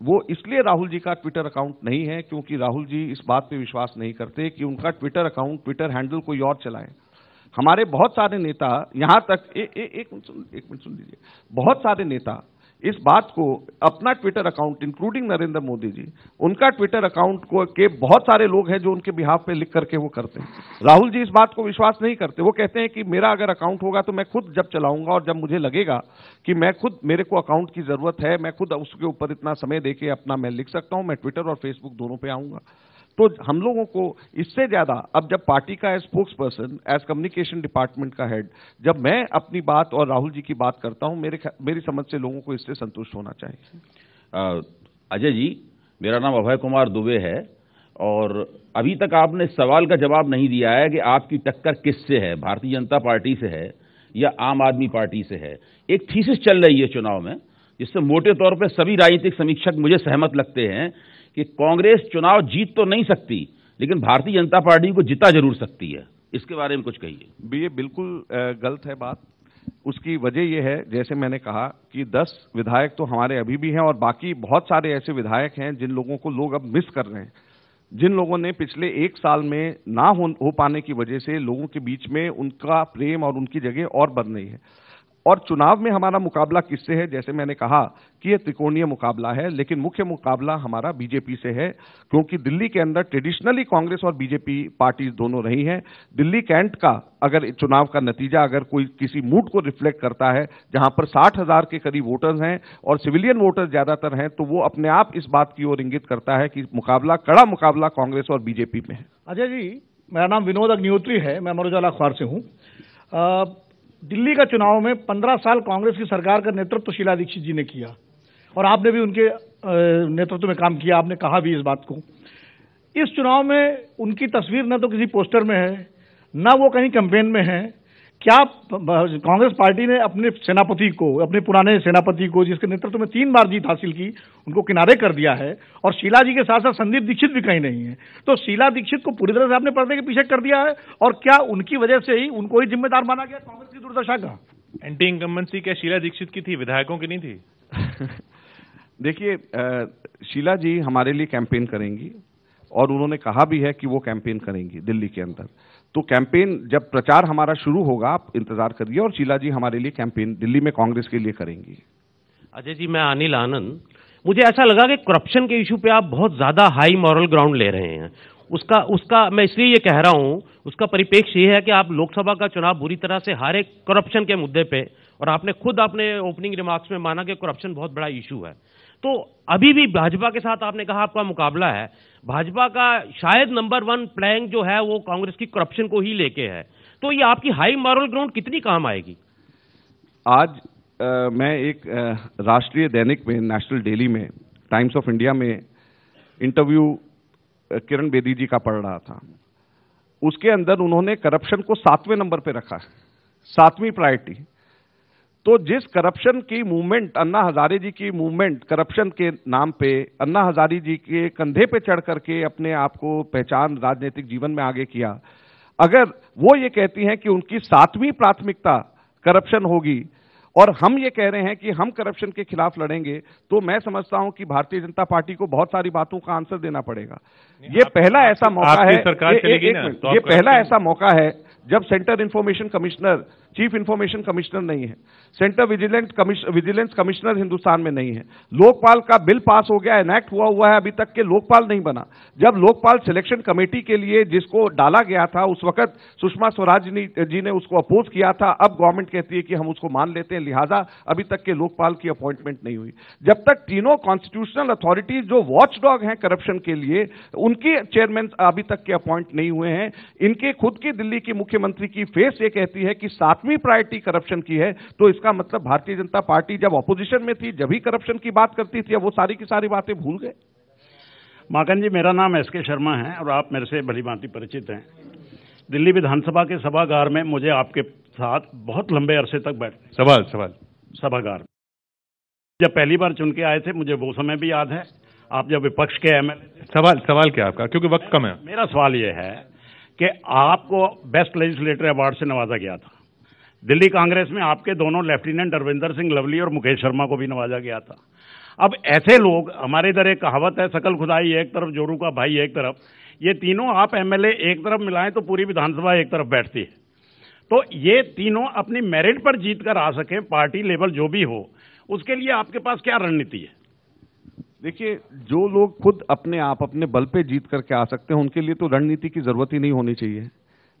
वो इसलिए राहुल जी का ट्विटर अकाउंट नहीं है क्योंकि राहुल जी इस बात पे विश्वास नहीं करते कि उनका ट्विटर अकाउंट ट्विटर हैंडल कोई और चलाए। हमारे बहुत सारे नेता यहाँ तक ए, ए, एक मिनट सुन एक मिनट सुन लीजिए। बहुत सारे नेता इस बात को अपना Twitter account including Narendra Modi ji, उनका ट्विटर अकाउंट को के बहुत सारे लोग हैं जो उनके बिहाफ पे लिख करके वो करते हैं। राहुल जी इस बात को विश्वास नहीं करते। वो कहते हैं कि मेरा अगर अकाउंट होगा तो मैं खुद जब चलाऊँगा और जब मुझे लगेगा कि मैं खुद, मेरे को अकाउंट की ज़रूरत है, मैं खुद उसके ऊपर इतना समय देके अपना मैं लिख सकता हूँ, मैं ट्विटर और फेसबुक दोनों पर आऊँगा। तो हम लोगों को इससे ज़्यादा, अब जब पार्टी का as spokesperson as communication department का हेड जब मैं अपनी बात और राहुल जी की बात करता हूँ, मेरे मेरी समझ से लोगों को इससे संतुष्ट होना चाहिए। अजय जी, मेरा नाम अभय कुमार दुबे है, और अभी तक आपने सवाल का जवाब नहीं दिया है कि आपकी टक्कर किससे है, भारतीय जनता पार्टी से है या आम आदमी पार्टी से है। एक थीसिस चल रही है चुनाव में, जिससे मोटे तौर पर सभी राजनीतिक समीक्षक मुझे सहमत लगते हैं कि कांग्रेस चुनाव जीत तो नहीं सकती लेकिन भारतीय जनता पार्टी को जिता ज़रूर सकती है। इसके बारे में कुछ कहिए। ये बिल्कुल गलत है बात। उसकी वजह यह है जैसे मैंने कहा कि 10 विधायक तो हमारे अभी भी हैं और बाकी बहुत सारे ऐसे विधायक हैं जिन लोगों को लोग अब मिस कर रहे हैं। जिन लोगों ने पिछले एक साल में ना हो, हो पाने की वजह से लोगों के बीच में उनका प्रेम और उनकी जगह और बढ़ रही है। और चुनाव में हमारा मुकाबला किससे है? जैसे मैंने कहा कि यह त्रिकोणीय मुकाबला है, लेकिन मुख्य मुकाबला हमारा बीजेपी से है, क्योंकि दिल्ली के अंदर ट्रेडिशनली कांग्रेस और बीजेपी पार्टी दोनों रही हैं। दिल्ली कैंट का अगर चुनाव का नतीजा अगर कोई किसी मूड को रिफ्लेक्ट करता है, जहाँ पर साठ हज़ार के करीब वोटर्स हैं और सिविलियन वोटर्स ज़्यादातर हैं तो वो अपने आप इस बात की ओर इंगित करता है कि मुकाबला, कड़ा मुकाबला कांग्रेस और बीजेपी में है। अजय जी, मेरा नाम विनोद अग्निहोत्री है, मैं अमर उजाला अखबार से हूँ। दिल्ली का चुनाव में पंद्रह साल कांग्रेस की सरकार का नेतृत्व शीला दीक्षित जी ने किया। और आपने भी उनके नेतृत्व में काम किया, आपने कहा भी इस बात को। इस चुनाव में उनकी तस्वीर न तो किसी पोस्टर में है, न वो कहीं कैंपेन में है क्या कांग्रेस पार्टी ने अपने सेनापति को अपने पुराने सेनापति को जिसके नेतृत्व में तीन बार जीत हासिल की उनको किनारे कर दिया है? और शीला जी के साथ साथ संदीप दीक्षित भी कहीं नहीं है। तो शीला दीक्षित को पूरी तरह से आपने पर्दे के पीछे कर दिया है और क्या उनकी वजह से ही उनको ही जिम्मेदार माना गया कांग्रेस की दुर्दशा का? एंटी इनकम्बेंसी क्या शीला दीक्षित की थी? विधायकों की नहीं थी? देखिए शीला जी हमारे लिए कैंपेन करेंगी और उन्होंने कहा भी है कि वो कैंपेन करेंगी दिल्ली के अंदर। तो कैंपेन जब प्रचार हमारा शुरू होगा, आप इंतज़ार करिए और शीला जी हमारे लिए कैंपेन दिल्ली में कांग्रेस के लिए करेंगी। अजय जी, मैं अनिल आनंद। मुझे ऐसा लगा कि करप्शन के इशू पे आप बहुत ज़्यादा हाई मॉरल ग्राउंड ले रहे हैं। उसका उसका, मैं इसलिए ये कह रहा हूँ, उसका परिप्रेक्ष्य ये है कि आप लोकसभा का चुनाव बुरी तरह से हारे करप्शन के मुद्दे पे और आपने खुद अपने ओपनिंग रिमार्क्स में माना कि करप्शन बहुत बड़ा इशू है। तो अभी भी भाजपा के साथ आपने कहा आपका मुकाबला है भाजपा का शायद नंबर वन प्लैंग जो है वो कांग्रेस की करप्शन को ही लेके है। तो ये आपकी हाई मॉरल ग्राउंड कितनी काम आएगी? आज आ, मैं एक राष्ट्रीय दैनिक में नेशनल डेली में टाइम्स ऑफ़ इंडिया में इंटरव्यू किरण बेदी जी का पढ़ रहा था। उसके अंदर उन्होंने करप्शन को सातवें नंबर पर रखा सातवीं प्रायोरिटी तो जिस करप्शन की मूवमेंट अन्ना हजारे जी की मूवमेंट करप्शन के नाम पे अन्ना हजारी जी के कंधे पे चढ़ करके अपने आप को पहचान राजनीतिक जीवन में आगे किया अगर वो ये कहती हैं कि उनकी सातवीं प्राथमिकता करप्शन होगी और हम ये कह रहे हैं कि हम करप्शन के खिलाफ लड़ेंगे तो मैं समझता हूँ कि भारतीय जनता पार्टी को बहुत सारी बातों का आंसर देना पड़ेगा। ये पहला ऐसा मौका है सरकार ये, एक, एक, तो ये पहला ऐसा मौका है जब centre information commissioner chief information commissioner नहीं है। Centre vigilance vigilance commissioner Hindustan में नहीं है। लोकपाल का बिल पास हो गया एनैक्ट हुआ हुआ है अभी तक के, लोकपाल नहीं बना। जब लोकपाल सिलेक्शन कमेटी के लिए जिसको डाला गया था, उस वक्त सुषमा स्वराज जी ने उसको अपोज किया था। अब गवर्नमेंट कहती है कि हम उसको मान लेते हैं, लिहाजा अभी तक के लोकपाल की अपॉइंटमेंट नहीं हुई। जब तक तीनों कॉन्स्टिट्यूशनल अथॉरिटीज जो वॉच डॉग हैं करप्शन के लिए, उनके चेयरमैन अभी तक के अपॉइंट नहीं हुए हैं। इनके खुद की दिल्ली की मुख्यमंत्री की फेस ये कहती है कि सातवीं प्रायोरिटी करप्शन की है तो इसका मतलब भारतीय जनता पार्टी जब ऑपोजिशन में थी जब ही करप्शन की बात करती थी वो सारी की सारी बातें भूल गए। माकन जी मेरा नाम एस के शर्मा है और आप मेरे से भली भांति परिचित हैं। दिल्ली विधानसभा के सभागार में मुझे आपके साथ बहुत लंबे अरसे तक बैठ सवाल सवाल। सभागार जब पहली बार चुन के आए थे मुझे वो समय भी याद है। आप जब विपक्ष के एमएलए सवाल सवाल क्या आपका? क्योंकि वक्त कम है। मेरा सवाल ये है कि आपको बेस्ट लेजिस्लेटर अवार्ड से नवाजा गया था। दिल्ली कांग्रेस में आपके दोनों लेफ्टिनेंट अरविंदर सिंह लवली और मुकेश शर्मा को भी नवाजा गया था। अब ऐसे लोग, हमारे इधर एक कहावत है, सकल खुदाई एक तरफ़, जोरू का भाई एक तरफ़, ये तीनों आप एमएलए एक तरफ़ मिलाएँ तो पूरी विधानसभा एक तरफ़ बैठती है। तो ये तीनों अपनी मेरिट पर जीत कर आ सके, पार्टी लेवल जो भी हो, उसके लिए आपके पास क्या रणनीति है? देखिए, जो लोग खुद अपने आप, अपने बल पे जीत करके आ सकते हैं, उनके लिए तो रणनीति की ज़रूरत ही नहीं होनी चाहिए।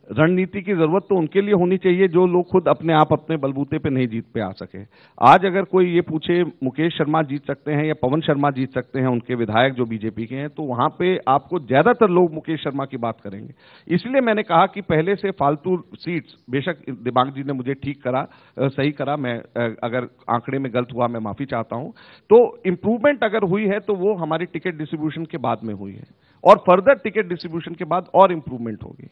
रणनीति की ज़रूरत तो उनके लिए होनी चाहिए, जो लोग खुद अपने आप अपने बलबूते पे नहीं जीत पे आ सके। आज अगर कोई ये पूछे, मुकेश शर्मा जीत सकते हैं या पवन शर्मा जीत सकते हैं, उनके विधायक जो बीजेपी के हैं तो वहाँ पे आपको ज़्यादातर लोग मुकेश शर्मा की बात करेंगे। इसलिए मैंने कहा कि पहले से फालतू सीट्स, बेशक दिमाग जी ने मुझे ठीक करा सही करा, मैं अगर आंकड़े में गलत हुआ, मैं माफ़ी चाहता हूँ। तो इंप्रूवमेंट अगर हुई है तो वो हमारी टिकट डिस्ट्रीब्यूशन के बाद में हुई है। और फर्दर टिकट डिस्ट्रीब्यूशन के बाद और इंप्रूवमेंट होगी।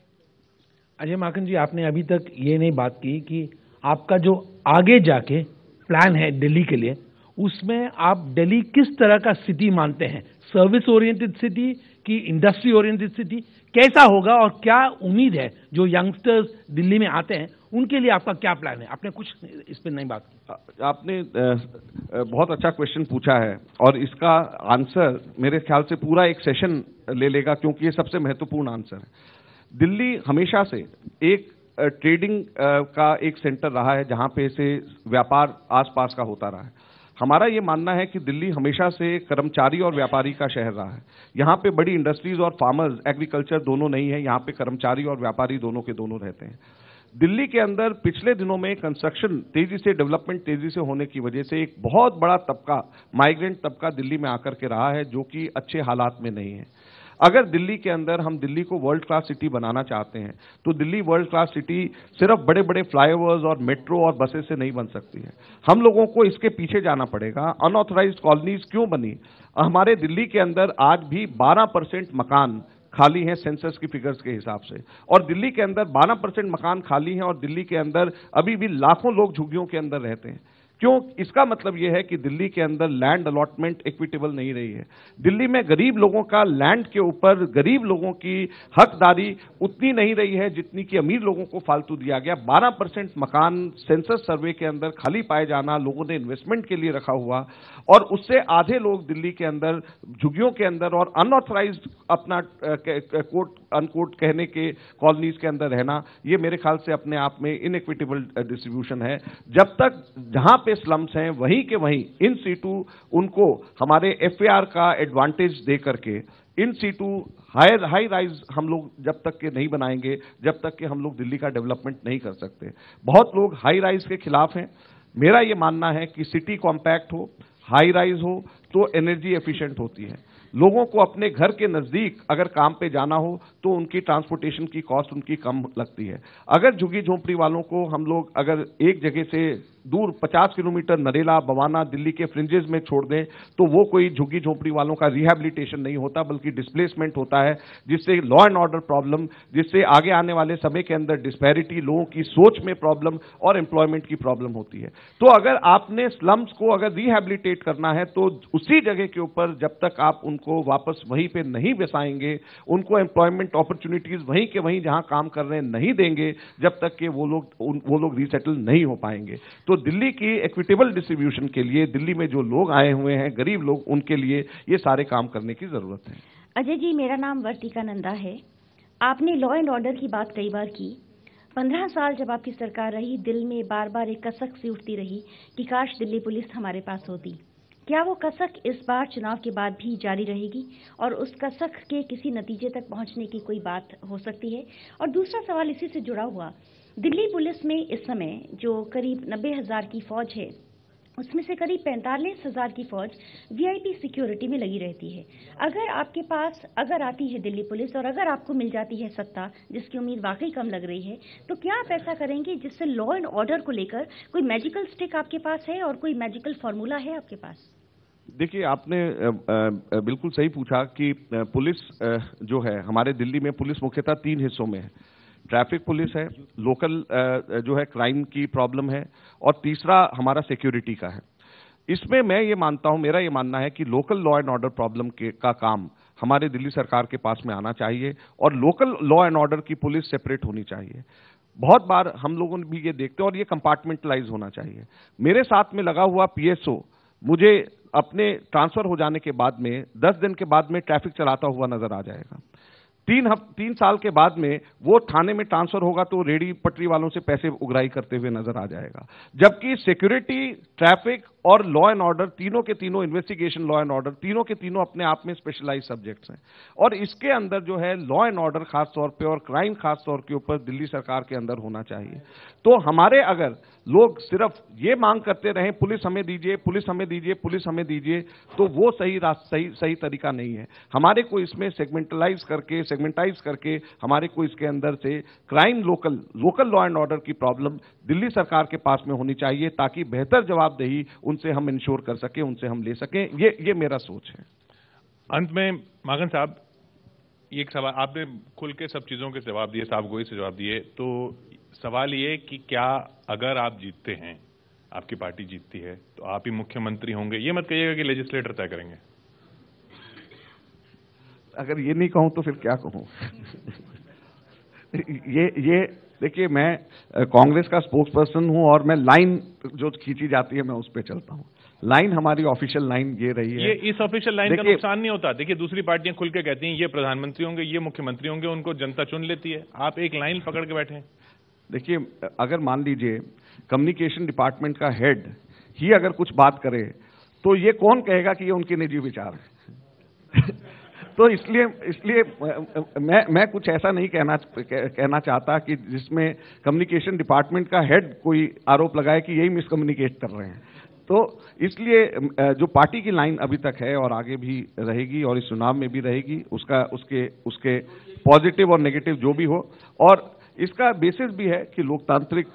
अजय माकन जी, आपने अभी तक ये नहीं बात की कि आपका जो आगे जाके प्लान है दिल्ली के लिए, उसमें आप दिल्ली किस तरह का सिटी मानते हैं? सर्विस ओरिएंटेड सिटी की इंडस्ट्री ओरिएंटेड सिटी कैसा होगा और क्या उम्मीद है जो यंगस्टर्स दिल्ली में आते हैं, उनके लिए आपका क्या प्लान है? आपने कुछ इस पर नहीं बात की। आपने बहुत अच्छा क्वेश्चन पूछा है और इसका आंसर मेरे ख्याल से पूरा एक सेशन ले लेगा क्योंकि ये सबसे महत्वपूर्ण आंसर है। दिल्ली हमेशा से एक ट्रेडिंग का एक सेंटर रहा है, जहाँ पे से व्यापार आसपास का होता रहा है। हमारा ये मानना है कि दिल्ली हमेशा से कर्मचारी और व्यापारी का शहर रहा है। यहाँ पे बड़ी इंडस्ट्रीज़ और फार्मर्स एग्रीकल्चर दोनों नहीं है, यहाँ पे कर्मचारी और व्यापारी दोनों के दोनों रहते हैं। दिल्ली के अंदर पिछले दिनों में कंस्ट्रक्शन तेज़ी से डेवलपमेंट तेज़ी से होने की वजह से एक बहुत बड़ा तबका माइग्रेंट तबका दिल्ली में आकर के रहा है, जो कि अच्छे हालात में नहीं है। अगर दिल्ली के अंदर हम दिल्ली को वर्ल्ड क्लास सिटी बनाना चाहते हैं तो दिल्ली वर्ल्ड क्लास सिटी सिर्फ़ बड़े बड़े फ्लाईओवर्स और मेट्रो और बसेस से नहीं बन सकती है। हम लोगों को इसके पीछे जाना पड़ेगा। अनऑथराइज कॉलोनीज क्यों बनी? हमारे दिल्ली के अंदर आज भी 12 परसेंट मकान खाली हैं सेंसस की फिगर्स के हिसाब से। और दिल्ली के अंदर 12 परसेंट मकान खाली हैं और दिल्ली के अंदर अभी भी लाखों लोग झुग्गियों के अंदर रहते हैं। क्यों? इसका मतलब यह है कि दिल्ली के अंदर लैंड अलॉटमेंट इक्विटेबल नहीं रही है। दिल्ली में गरीब लोगों का लैंड के ऊपर, गरीब लोगों की हकदारी उतनी नहीं रही है जितनी कि अमीर लोगों को फालतू दिया गया। 12 परसेंट मकान सेंसस सर्वे के अंदर खाली पाए जाना, लोगों ने इन्वेस्टमेंट के लिए रखा हुआ और उससे आधे लोग दिल्ली के अंदर, झुग्गियों के अंदर और अनऑथराइज अपना कोट अनकोट कहने के कॉलोनीज के अंदर रहना, ये मेरे ख्याल से अपने आप में इनइक्विटेबल डिस्ट्रीब्यूशन है। जब तक जहाँ पे स्लम्स हैं, वहीं के वहीं इन सीटू उनको हमारे एफएआर का एडवांटेज दे करके in situ high high rise हम लोग जब तक के नहीं बनाएँगे, जब तक के हम लोग दिल्ली का डेवलपमेंट नहीं कर सकते। बहुत लोग हाई राइज के खिलाफ हैं। मेरा ये मानना है कि सिटी कॉम्पैक्ट हो हाई राइज हो तो एनर्जी एफिशिएंट होती है। लोगों को अपने घर के नज़दीक अगर काम पे जाना हो तो उनकी ट्रांसपोर्टेशन की कॉस्ट उनकी कम लगती है। अगर झुग्गी झोंपड़ी वालों को हम लोग अगर एक जगह से दूर 50 किलोमीटर नरेला, बवाना, दिल्ली के फ्रिंजेस में छोड़ दें तो वो कोई झुग्गी झोंपड़ी वालों का रिहेबिलिटेशन नहीं होता, बल्कि डिस्प्लेसमेंट होता है, जिससे लॉ एंड ऑर्डर प्रॉब्लम जिससे आगे आने वाले समय के अंदर डिस्पैरिटी लोगों की सोच में प्रॉब्लम और एम्प्लॉयमेंट की प्रॉब्लम होती है। तो अगर आपने स्लम्स को अगर रिहेबिलिटेट करना है तो उसी जगह के ऊपर जब तक आप उनको वापस वहीं पर नहीं बसाएँगे, उनको एम्प्लॉयमेंट अपॉर्चुनिटीज़ वहीं के वहीं जहाँ काम कर रहे हैं नहीं देंगे, जब तक कि वो लोग वो लोग रिसेटल नहीं हो पाएँगे। तो दिल्ली की इक्विटेबल डिस्ट्रीब्यूशन के लिए, दिल्ली में जो लोग आए हुए हैं, गरीब लोग, उनके लिए ये सारे काम करने की ज़रूरत है। अजय जी, मेरा नाम वर्तिका नंदा है। आपने लॉ एंड ऑर्डर की बात कई बार की। पंद्रह साल जब आपकी सरकार रही, दिल में बार बार एक कसक सी उठती रही कि काश दिल्ली पुलिस हमारे पास होती। क्या वो कसक इस बार चुनाव के बाद भी जारी रहेगी? और उस कसक के किसी नतीजे तक पहुँचने की कोई बात हो सकती है? और दूसरा सवाल इसी से जुड़ा हुआ दिल्ली पुलिस में इस समय जो करीब नब्बे हज़ार की फौज है, उसमें से करीब पैंतालीस हज़ार की फौज वीआईपी सिक्योरिटी में लगी रहती है। अगर आपके पास, अगर आती है दिल्ली पुलिस और अगर आपको मिल जाती है सत्ता, जिसकी उम्मीद वाकई कम लग रही है तो क्या आप ऐसा करेंगे जिससे लॉ एंड ऑर्डर को लेकर कोई मैजिकल स्टिक आपके पास है और कोई मैजिकल फॉर्मूला है आपके पास? देखिए, आपने बिल्कुल सही पूछा कि पुलिस जो है, हमारे दिल्ली में पुलिस मुख्यतः तीन हिस्सों में है। ट्रैफ़िक पुलिस है, लोकल जो है क्राइम की प्रॉब्लम है, और तीसरा हमारा सिक्योरिटी का है। इसमें मैं ये मानता हूँ, मेरा ये मानना है कि local law and order problem के, का काम हमारे दिल्ली सरकार के पास में आना चाहिए, और लोकल लॉ एंड ऑर्डर की पुलिस सेपरेट होनी चाहिए। बहुत बार हम लोगों ने भी ये देखते हैं, और ये कंपार्टमेंटलाइज होना चाहिए। मेरे साथ में लगा हुआ पीएसओ मुझे अपने ट्रांसफ़र हो जाने के बाद में, दस दिन के बाद में ट्रैफ़िक चलाता हुआ नज़र आ जाएगा। तीन हफ, तीन साल के बाद में वो थाने में ट्रांसफ़र होगा तो रेडी पटरी वालों से पैसे उगराई करते हुए नज़र आ जाएगा। जबकि सिक्योरिटी, ट्रैफ़िक और लॉ एंड ऑर्डर तीनों के तीनों इन्वेस्टिगेशन लॉ एंड ऑर्डर तीनों के तीनों अपने आप में स्पेशलाइज सब्जेक्ट्स हैं। और इसके अंदर जो है लॉ एंड ऑर्डर खास तौर पे और क्राइम खास तौर के ऊपर दिल्ली सरकार के अंदर होना चाहिए। तो हमारे अगर लोग सिर्फ़ ये मांग करते रहें, पुलिस हमें दीजिए, पुलिस हमें दीजिए, पुलिस हमें दीजिए तो वो सही सही सही तरीका नहीं है। हमारे को इसमें सेगमेंटलाइज करके सेगमेंटाइज करके हमारे को इसके अंदर से crime local local law and order की प्रॉब्लम दिल्ली सरकार के पास में होनी चाहिए ताकि बेहतर जवाबदेही उनसे हम इंश्योर कर सके उनसे हम ले सकें। ये ये मेरा सोच है। अंत में मागन साहब एक सवाल आपने खुल के सब चीज़ों के जवाब दिए साहब गोई से जवाब दिए। तो सवाल ये कि क्या अगर आप जीतते हैं आपकी पार्टी जीतती है तो आप ही मुख्यमंत्री होंगे? ये मत कहिएगा कि लेजिस्लेटर तय करेंगे। अगर ये नहीं कहूँ तो फिर क्या कहूँ? ये ये देखिए मैं कांग्रेस का स्पोक्स पर्सन हूँ और मैं लाइन जो खींची जाती है मैं उस पर चलता हूँ। लाइन हमारी ऑफिशियल लाइन ये रही है। ये इस ऑफिशियल लाइन का नुकसान नहीं होता। देखिए दूसरी पार्टियाँ खुल के कहती हैं ये प्रधानमंत्री होंगे ये मुख्यमंत्री होंगे उनको जनता चुन लेती है। आप एक लाइन पकड़ के बैठे देखिए अगर मान लीजिए कम्युनिकेशन डिपार्टमेंट का हेड ही अगर कुछ बात करे तो ये कौन कहेगा कि ये उनके निजी विचार है? तो इसलिए इसलिए मैं मैं कुछ ऐसा नहीं कहना कहना चाहता कि जिसमें कम्युनिकेशन डिपार्टमेंट का हेड कोई आरोप लगाए कि यही मिसकम्युनिकेट कर रहे हैं। तो इसलिए जो पार्टी की लाइन अभी तक है और आगे भी रहेगी और इस चुनाव में भी रहेगी उसका उसके उसके पॉजिटिव और नेगेटिव जो भी हो और इसका बेसिस भी है कि लोकतांत्रिक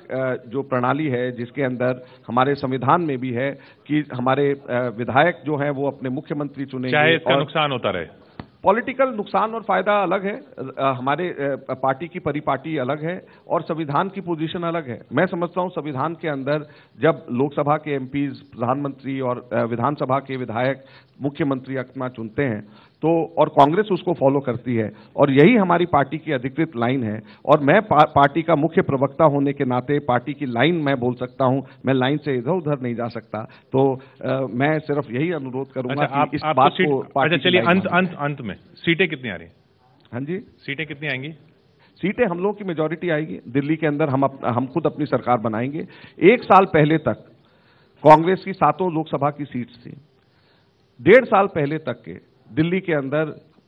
जो प्रणाली है जिसके अंदर हमारे संविधान में भी है कि हमारे विधायक जो हैं वो अपने मुख्यमंत्री चुने चाहे इसका नुकसान होता रहे। पॉलिटिकल नुकसान और फ़ायदा अलग है हमारे पार्टी की परिपाटी अलग है और संविधान की पोजीशन अलग है। मैं समझता हूँ संविधान के अंदर जब लोकसभा के एमपीज प्रधानमंत्री और विधानसभा के विधायक, मुख्यमंत्री अपना चुनते हैं तो और कांग्रेस उसको फॉलो करती है। और यही हमारी पार्टी की अधिकृत लाइन है। और मैं पा, पार्टी का मुख्य प्रवक्ता होने के नाते पार्टी की लाइन मैं बोल सकता हूँ। मैं लाइन से इधर उधर नहीं जा सकता। तो आ, मैं सिर्फ़ यही अनुरोध करूँगा अच्छा, कि इस आप बात को अच्छा चलिए अंत अंत अंत में। सीटें कितनी आ रही हाँ? जी। सीटें कितनी आएँगी? सीटें हम लोगों की मेजोरिटी आएगी। दिल्ली के अंदर हम अप, हम खुद अपनी सरकार बनाएँगे। एक साल पहले तक कांग्रेस की सातों लोकसभा की सीट थी। डेढ़ साल पहले तक के दिल्ली के अंदर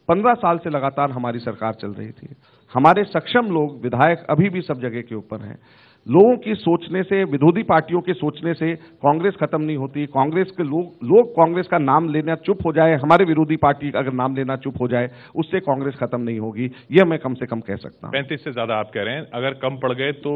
पंद्रह साल से लगातार हमारी सरकार चल रही थी। हमारे सक्षम लोग, विधायक अभी भी सब जगह के ऊपर हैं। लोगों की सोचने से, विरोधी पार्टियों के सोचने से कांग्रेस खत्म नहीं होती। कांग्रेस के लोग लोग कांग्रेस का नाम लेना चुप हो जाए, हमारे विरोधी पार्टी अगर नाम लेना चुप हो जाए, उससे कांग्रेस खत्म नहीं होगी। यह मैं कम से कम कह सकता हूँ। पैंतीस से ज़्यादा आप कह रहे हैं। अगर कम पड़ गए तो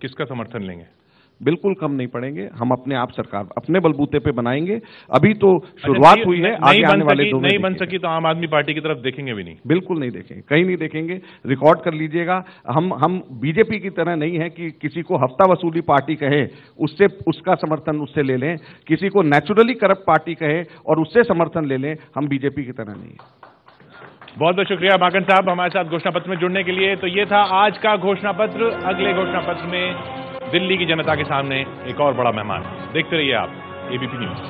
किसका समर्थन लेंगे? बिल्कुल कम नहीं पड़ेंगे। हम अपने आप सरकार अपने बलबूते पे बनाएँगे। अभी तो अच्छा, शुरुआत हुई है आगे आने वाले दो नहीं बन सकी तो आम आदमी पार्टी की तरफ़ देखेंगे भी नहीं। बिल्कुल नहीं देखेंगे कहीं नहीं देखेंगे। रिकॉर्ड कर लीजिएगा हम हम बीजेपी की तरह नहीं है कि किसी को हफ़्ता वसूली पार्टी कहे उससे उसका समर्थन उससे ले लें किसी को नेचुरली करप्ट पार्टी कहे और उससे समर्थन ले लें हम बीजेपी की तरह नहीं है। बहुत बहुत शुक्रिया माकन साहब हमारे साथ घोषणा पत्र में जुड़ने के लिए। तो ये था आज का घोषणा पत्र अगले घोषणा पत्र में दिल्ली की जनता के सामने एक और बड़ा मेहमान। देखते रहिए आप एबीपी न्यूज़